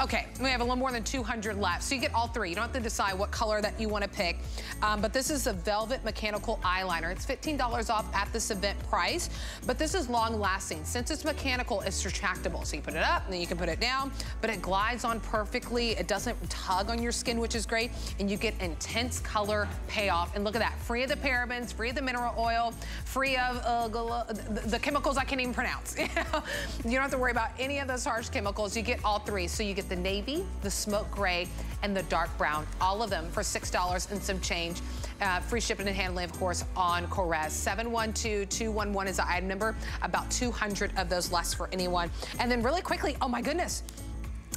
Okay, we have a little more than 200 left. So you get all three. You don't have to decide what color that you want to pick. Um, but this is a Velvet Mechanical Eyeliner. It's $15 off at this event price. But this is long lasting. Since it's mechanical, it's retractable. So you put it up, and then you can put it down. But it glides on perfectly. It doesn't tug on your skin, which is great. And you get intense color payoff. And look at that. Free of the parabens, free of the mineral oil, free of uh, the chemicals I can't even pronounce. you don't have to worry about any of those harsh chemicals. You get all three. So you get the navy, the smoke gray, and the dark brown. All of them for $6 and some change. Uh, free shipping and handling, of course, on Korres. 712-211 is the item number. About 200 of those less for anyone. And then really quickly, oh my goodness,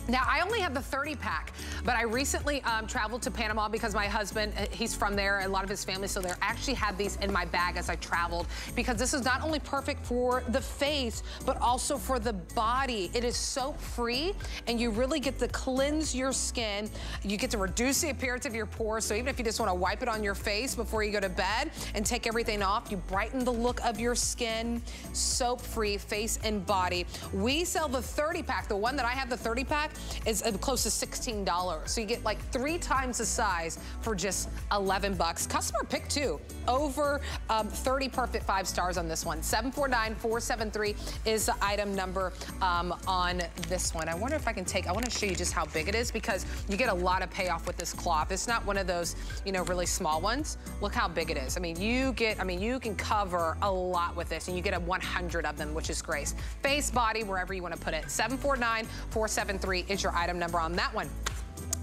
Now, I only have the 30 pack, but I recently um, traveled to Panama because my husband, uh, he's from there, and a lot of his family, so they actually had these in my bag as I traveled because this is not only perfect for the face, but also for the body. It is soap free and you really get to cleanse your skin. You get to reduce the appearance of your pores. So even if you just wanna wipe it on your face before you go to bed and take everything off, you brighten the look of your skin, soap free, face and body. We sell the 30 pack, the one that I have, the 30 pack, is uh, close to $16. So you get like three times the size for just 11 bucks. Customer pick two. Over um, 30 perfect five stars on this one. 749-473 is the item number um, on this one. I wonder if I can take, I want to show you just how big it is because you get a lot of payoff with this cloth. It's not one of those, you know, really small ones. Look how big it is. I mean, you get, I mean, you can cover a lot with this and you get a 100 of them, which is great. Face, body, wherever you want to put it. 749-473 is your item number on that one.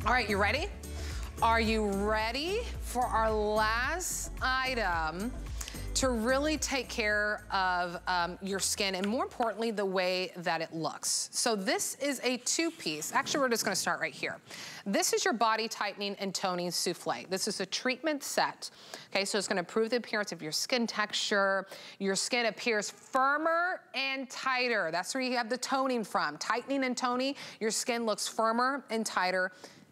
All right, you ready? Are you ready for our last item? To really take care of um, your skin and more importantly, the way that it looks. So this is a two-piece. Actually, we're just gonna start right here. This is your body tightening and toning souffle. This is a treatment set. Okay, so it's gonna improve the appearance of your skin texture. Your skin appears firmer and tighter. That's where you have the toning from. Tightening and toning, your skin looks firmer and tighter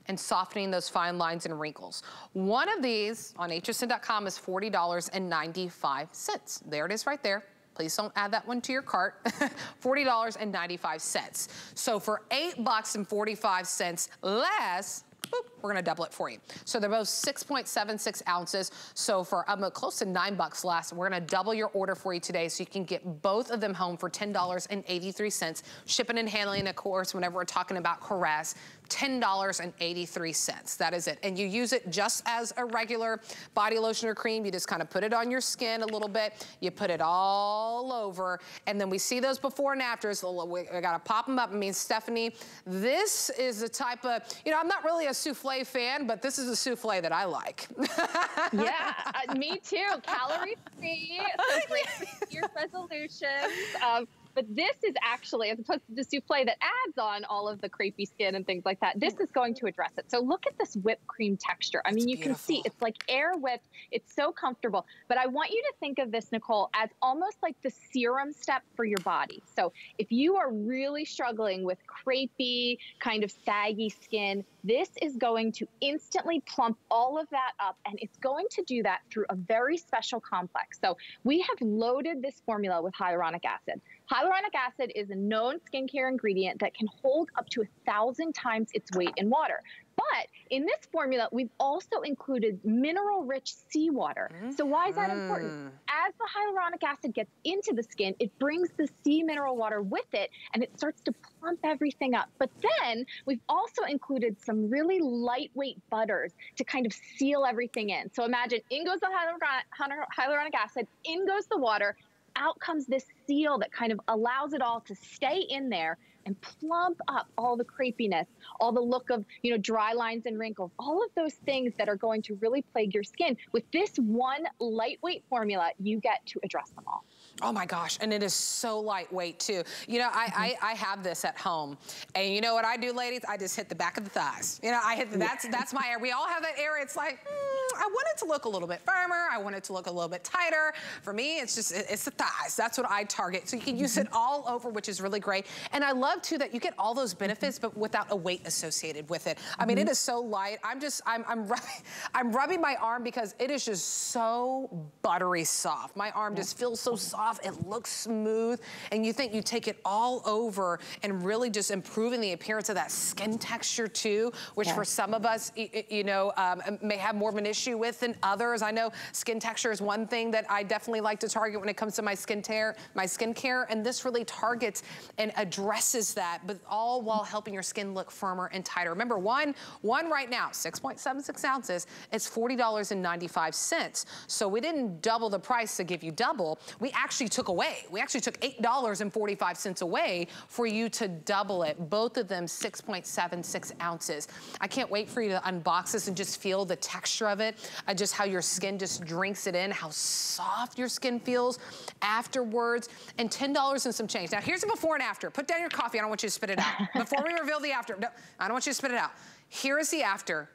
and softening those fine lines and wrinkles. One of these on hsn.com is $40.95. There it is right there. Please don't add that one to your cart. $40.95. So for eight bucks and 45 cents less, boop, we're gonna double it for you. So they're both 6.76 ounces. So for um, close to nine bucks less, we're gonna double your order for you today so you can get both of them home for $10.83. Shipping and handling, of course, whenever we're talking about Korres, $10.83. That is it. And you use it just as a regular body lotion or cream. You just kind of put it on your skin a little bit. You put it all over. And then we see those before and afters. We gotta pop them up. I mean, Stephanie, this is the type of, you know, I'm not really a souffle fan, but this is a souffle that I like. yeah, uh, me too. Calorie free, so great your resolutions. Um, but this is actually, as opposed to the souffle that adds on all of the crepey skin and things like that, this mm. is going to address it. So look at this whipped cream texture. I mean, you beautiful. can see it's like air whipped. It's so comfortable. But I want you to think of this, Nicole, as almost like the serum step for your body. So if you are really struggling with crepey, kind of saggy skin, this is going to instantly plump all of that up and it's going to do that through a very special complex. So we have loaded this formula with hyaluronic acid. Hyaluronic acid is a known skincare ingredient that can hold up to a thousand times its weight in water. But in this formula, we've also included mineral-rich seawater. So why is that important? Mm. As the hyaluronic acid gets into the skin, it brings the sea mineral water with it, and it starts to plump everything up. But then we've also included some really lightweight butters to kind of seal everything in. So imagine in goes the hyaluronic acid, in goes the water, out comes this seal that kind of allows it all to stay in there and plump up all the crepiness, all the look of, you know, dry lines and wrinkles, all of those things that are going to really plague your skin. With this one lightweight formula, you get to address them all. Oh my gosh, and it is so lightweight too. You know, I, mm-hmm. I, I, have this at home, and you know what I do, ladies? I just hit the back of the thighs. You know, I hit the, that's that's my area. We all have that area. It's like, mm, I want it to look a little bit firmer. I want it to look a little bit tighter. For me, it's just it's the thighs. That's what I target. So you can use it mm-hmm. all over, which is really great. And I love too that you get all those mm-hmm. benefits, but without a weight associated with it. I mean, it is so light. I'm just I'm I'm rubbing, I'm rubbing my arm because it is just so buttery soft. My arm just feels so soft off, it looks smooth, and you think you take it all over and really just improving the appearance of that skin texture too, which for some of us, you know, um, may have more of an issue with than others. I know skin texture is one thing that I definitely like to target when it comes to my skin care, my skincare, and this really targets and addresses that, but all while helping your skin look firmer and tighter. Remember, one, one right now, 6.76 ounces, it's $40.95. So we didn't double the price to give you double. We actually actually took away. We actually took $8.45 away for you to double it. Both of them 6.76 ounces. I can't wait for you to unbox this and just feel the texture of it, uh, just how your skin just drinks it in, how soft your skin feels afterwards, and $10 and some change. Now here's a before and after. Put down your coffee, I don't want you to spit it out. Before we reveal the after, no, I don't want you to spit it out. Here is the after,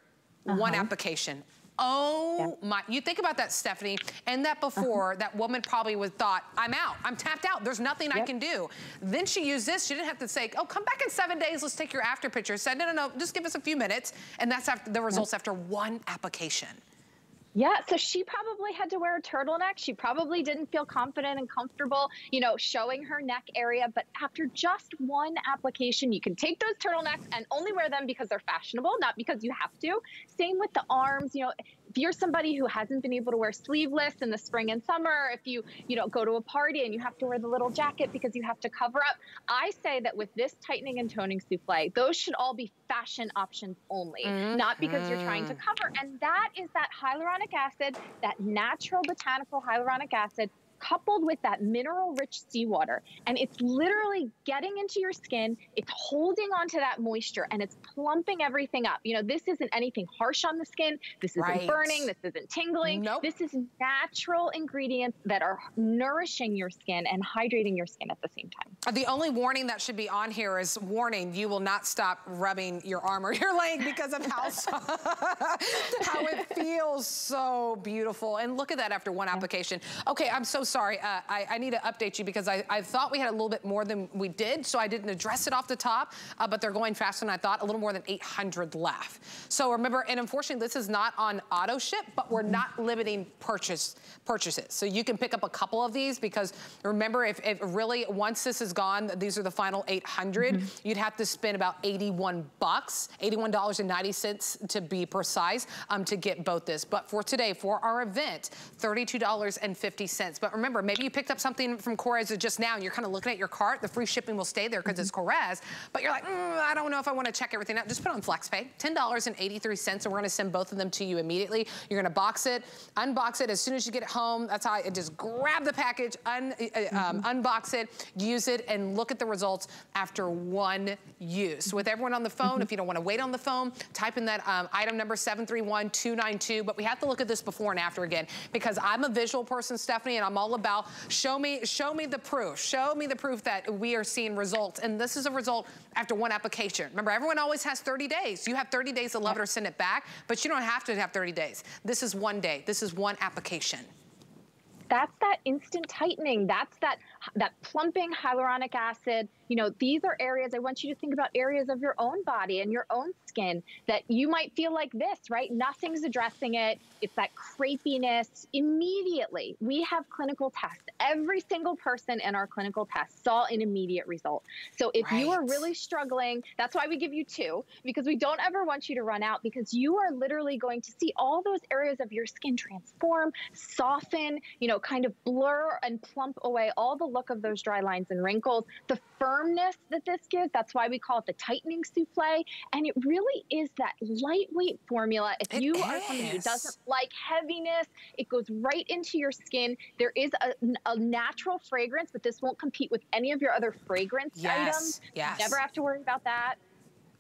uh -huh. one uh-huh. application. Oh yeah. my, you think about that, Stephanie, and that before, uh -huh. that woman probably would thought, I'm out, I'm tapped out, there's nothing yep. I can do. Then she used this, she didn't have to say, oh, come back in seven days, let's take your after picture. Said, no, no, no, just give us a few minutes, and that's after the results yep. after one application. Yeah, so she probably had to wear a turtleneck. She probably didn't feel confident and comfortable, you know, showing her neck area. But after just one application, you can take those turtlenecks and only wear them because they're fashionable, not because you have to. Same with the arms, you know, if you're somebody who hasn't been able to wear sleeveless in the spring and summer, if you, you know, go to a party and you have to wear the little jacket because you have to cover up, I say that with this tightening and toning souffle, those should all be fashion options only, mm-hmm. not because you're trying to cover. And that is that hyaluronic acid, that natural botanical hyaluronic acid coupled with that mineral rich seawater. And it's literally getting into your skin, it's holding onto that moisture and it's plumping everything up. You know, this isn't anything harsh on the skin. This isn't right. burning. This isn't tingling. Nope. This is natural ingredients that are nourishing your skin and hydrating your skin at the same time. Uh, the only warning that should be on here is warning, you will not stop rubbing your arm or your leg because of how, how it feels so beautiful. And look at that after one application. Okay, I'm so sorry. Uh, I, I, need to update you because I, I, thought we had a little bit more than we did, so I didn't address it off the top, uh, but they're going faster than I thought, a little more than 800 left. So remember, and unfortunately, this is not on auto ship, but we're not limiting purchase purchases. So you can pick up a couple of these because remember, if, if really, once this is gone, these are the final 800, mm -hmm. you'd have to spend about 81 bucks, $81.90 to be precise, um, to get both this. But for today, for our event, $32.50. But remember, maybe you picked up something from Korres just now and you're kind of looking at your cart. The free shipping will stay there because mm -hmm. it's Korres. But you're like, mm, I don't know if I want to check everything out. Just put on FlexPay, $10.83, and we're going to send both of them to you immediately. You're going to box it, unbox it as soon as you get it home. That's how I just grab the package, un, uh, um, mm -hmm. unbox it, use it, and look at the results after one use. With everyone on the phone, mm -hmm. if you don't want to wait on the phone, type in that um, item number 731292. But we have to look at this before and after again because I'm a visual person, Stephanie, and I'm all about show me, show me the proof. Show me the proof that we are seeing results. And this is a result after one application. Remember, everyone always has 30 days. You have 30 days to love it or send it back, but you don't have to have 30 days. This is one day. This is one application that's that instant tightening. That's that that plumping hyaluronic acid. You know, these are areas I want you to think about areas of your own body and your own skin that you might feel like this, right? Nothing's addressing it. It's that crepiness. Immediately, we have clinical tests. Every single person in our clinical test saw an immediate result. So if right. you are really struggling, that's why we give you two, because we don't ever want you to run out because you are literally going to see all those areas of your skin transform, soften, you know, kind of blur and plump away all the look of those dry lines and wrinkles. The firmness that this gives, that's why we call it the tightening souffle. And it really is that lightweight formula. If it you is. are somebody who doesn't like heaviness, it goes right into your skin. There is a, a natural fragrance, but this won't compete with any of your other fragrance yes. items. Yes. You never have to worry about that.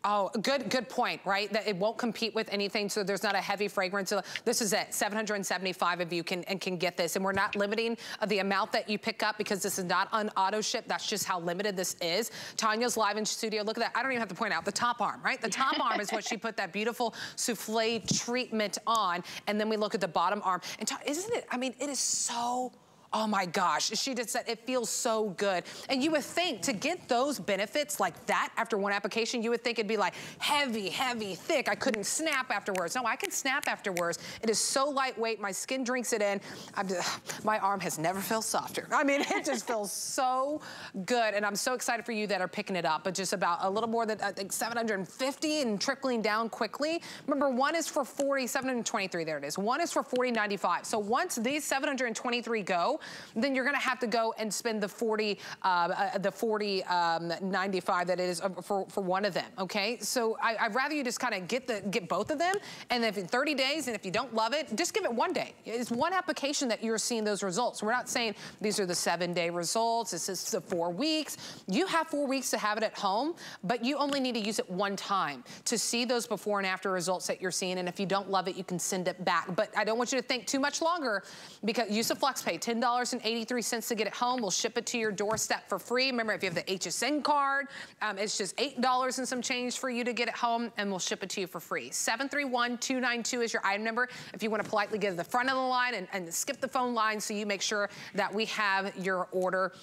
Oh, good, good point, right? That it won't compete with anything, so there's not a heavy fragrance. This is it. 775 of you can and can get this, and we're not limiting uh, the amount that you pick up because this is not on auto ship. That's just how limited this is. Tanya's live in studio. Look at that. I don't even have to point out the top arm, right? The top arm is what she put that beautiful souffle treatment on, and then we look at the bottom arm. And isn't it? I mean, it is so Oh my gosh, she just said it feels so good. And you would think to get those benefits like that after one application, you would think it'd be like heavy, heavy, thick. I couldn't snap afterwards. No, I can snap afterwards. It is so lightweight. My skin drinks it in. Just, my arm has never felt softer. I mean, it just feels so good. And I'm so excited for you that are picking it up. But just about a little more than, I think, 750 and trickling down quickly. Remember, one is for 40, 723, there it is. One is for 40.95. So once these 723 go, then you're gonna have to go and spend the 40, uh, uh, the 40, um, 95 that it is uh, for, for one of them, okay? So I, would rather you just kind of get the get both of them, and if in 30 days, and if you don't love it, just give it one day. It's one application that you're seeing those results. We're not saying these are the seven day results, this is the four weeks. You have four weeks to have it at home, but you only need to use it one time to see those before and after results that you're seeing, and if you don't love it, you can send it back. But I don't want you to think too much longer because use a FlexPay, $10.83 to get it home. We'll ship it to your doorstep for free. Remember, if you have the HSN card, um, it's just $8 and some change for you to get it home, and we'll ship it to you for free. 731-292 is your item number. If you want to politely get to the front of the line and, and skip the phone line so you make sure that we have your order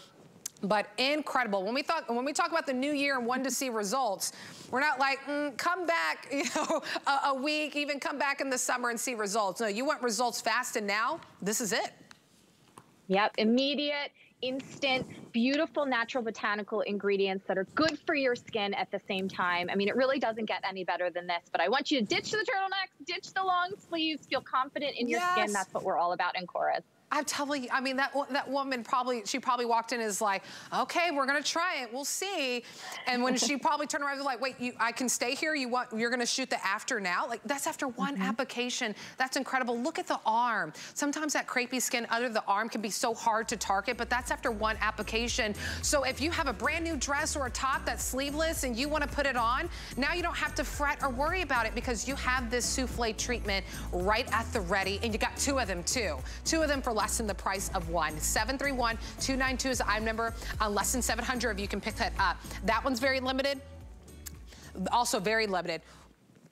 but incredible. When we thought, when we talk about the new year and when to see results, we're not like, mm, come back, you know, a, a, week, even come back in the summer and see results. No, you want results fast and now, this is it. Yep, immediate, instant, beautiful natural botanical ingredients that are good for your skin at the same time. I mean, it really doesn't get any better than this, but I want you to ditch the turtlenecks, ditch the long sleeves, feel confident in your yes. skin. That's what we're all about in Korres. I'm telling you, I mean, that that woman probably, she probably walked in is like, okay, we're gonna try it, we'll see. And when she probably turned around, and was like, wait, you, I can stay here? You want, you're gonna shoot the after now? Like, that's after one mm -hmm. application. That's incredible. Look at the arm. Sometimes that crepey skin under the arm can be so hard to target, but that's after one application. So if you have a brand new dress or a top that's sleeveless and you wanna put it on, now you don't have to fret or worry about it because you have this souffle treatment right at the ready, and you got two of them too. Two of them for less than the price of one. 731-292 is the item number. On less than 700 of you can pick that up. That one's very limited also very limited.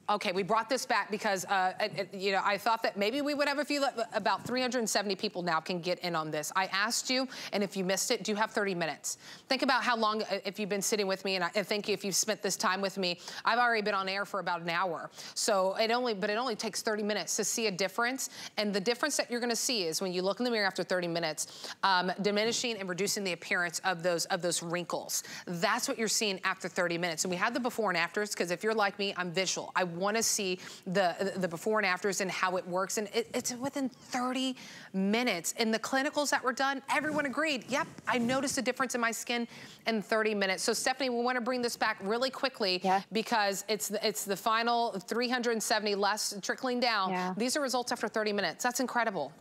Okay, we brought this back because, uh, you know, I thought that maybe we would have a few, about 370 people now can get in on this. I asked you, and if you missed it, do you have 30 minutes? Think about how long, uh, if you've been sitting with me, and I thank you if you've spent this time with me. I've already been on air for about an hour. So it only, but it only takes 30 minutes to see a difference. And the difference that you're gonna see is when you look in the mirror after 30 minutes, um, diminishing and reducing the appearance of those, of those wrinkles. That's what you're seeing after 30 minutes. And we had the before and afters, because if you're like me, I'm visual. I want to see the, the before and afters and how it works. And it, it's within 30 minutes. In the clinicals that were done, everyone agreed, yep, I noticed a difference in my skin in 30 minutes. So Stephanie, we want to bring this back really quickly yeah. because it's the, it's the final 370 less trickling down. Yeah. These are results after 30 minutes. That's incredible.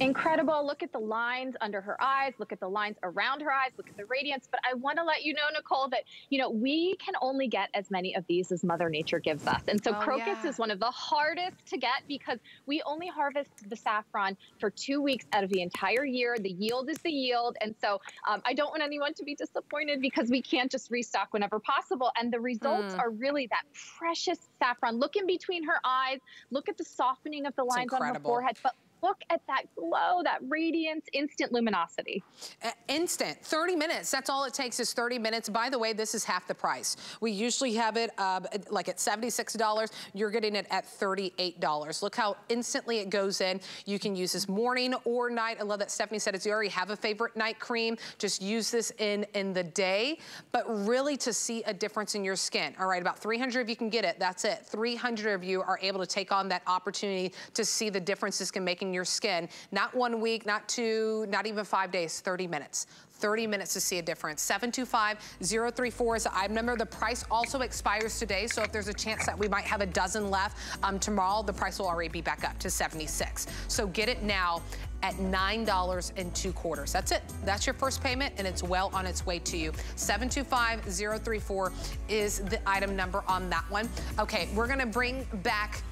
Incredible. Look at the lines under her eyes. Look at the lines around her eyes. Look at the radiance. But I want to let you know, Nicole, that, you know, we can only get as many of these as Mother Nature gives us. And so oh, crocus yeah. is one of the hardest to get because we only harvest the saffron for two weeks out of the entire year. The yield is the yield. And so um, I don't want anyone to be disappointed because we can't just restock whenever possible. And the results mm. are really that precious saffron. Look in between her eyes. Look at the softening of the lines on her forehead. But look at that glow, that radiance, instant luminosity. Instant, 30 minutes. That's all it takes is 30 minutes. By the way, this is half the price. We usually have it uh, like at $76. You're getting it at $38. Look how instantly it goes in. You can use this morning or night. I love that Stephanie said if you already have a favorite night cream, just use this in, in the day. But really to see a difference in your skin. All right, about 300 of you can get it. That's it. 300 of you are able to take on that opportunity to see the difference this can make in your skin. Not one week, not two, not even five days, 30 minutes. 30 minutes to see a difference. 725-034 is the item number. The price also expires today, so if there's a chance that we might have a dozen left um, tomorrow, the price will already be back up to 76. So get it now at $9 and two quarters. That's it. That's your first payment, and it's well on its way to you. 725-034 is the item number on that one. Okay, we're gonna bring back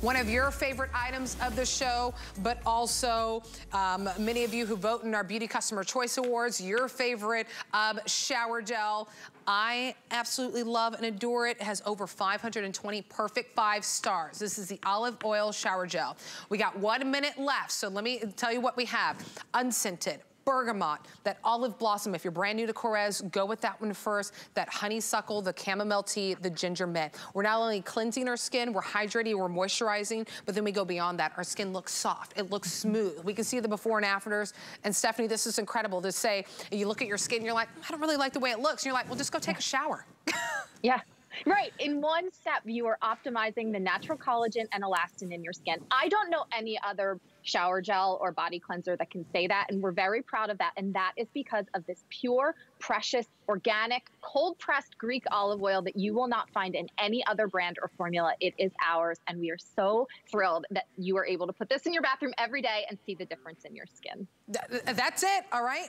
one of your favorite items of the show, but also um, many of you who vote in our Beauty Customer Choice Awards, your favorite um, shower gel. I absolutely love and adore it. It has over 520 perfect five stars. This is the olive oil shower gel. We got one minute left, so let me tell you what we have. Unscented, bergamot, that olive blossom. If you're brand new to Korres, go with that one first. That honeysuckle, the chamomile tea, the ginger mint. We're not only cleansing our skin, we're hydrating, we're moisturizing, but then we go beyond that. Our skin looks soft, it looks smooth. We can see the before and afters. And Stephanie, this is incredible to say, you look at your skin, you're like, I don't really like the way it looks. And you're like, well, just go take a shower. yeah. Right. In one step, you are optimizing the natural collagen and elastin in your skin. I don't know any other shower gel or body cleanser that can say that. And we're very proud of that. And that is because of this pure, precious, organic, cold pressed Greek olive oil that you will not find in any other brand or formula. It is ours. And we are so thrilled that you are able to put this in your bathroom every day and see the difference in your skin. That's it, all right?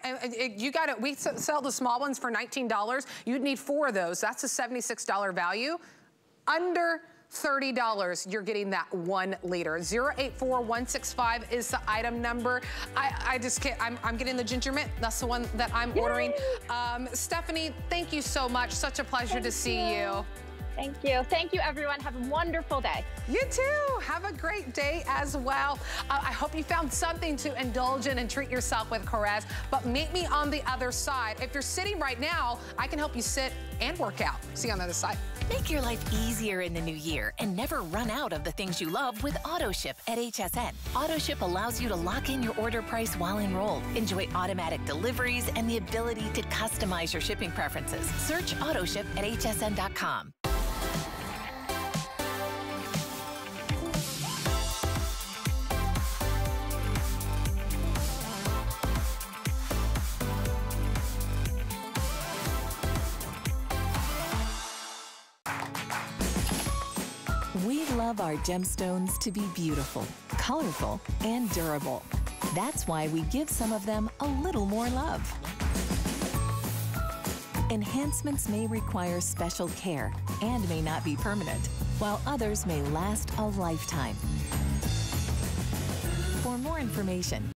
You got it. We sell the small ones for $19. You'd need four of those. That's a $76 value. Under $30, you're getting that one liter. 084165 is the item number. I, I just can't, I'm, I'm, getting the ginger mint. That's the one that I'm Yay. ordering. Um, Stephanie, thank you so much. Such a pleasure thank to see you. you. Thank you. Thank you, everyone. Have a wonderful day. You too. Have a great day as well. Uh, I hope you found something to indulge in and treat yourself with Korres. But meet me on the other side. If you're sitting right now, I can help you sit and work out. See you on the other side. Make your life easier in the new year and never run out of the things you love with AutoShip at HSN. AutoShip allows you to lock in your order price while enrolled. Enjoy automatic deliveries and the ability to customize your shipping preferences. Search AutoShip at hsn.com. We love our gemstones to be beautiful, colorful, and durable. That's why we give some of them a little more love. Enhancements may require special care and may not be permanent, while others may last a lifetime. For more information,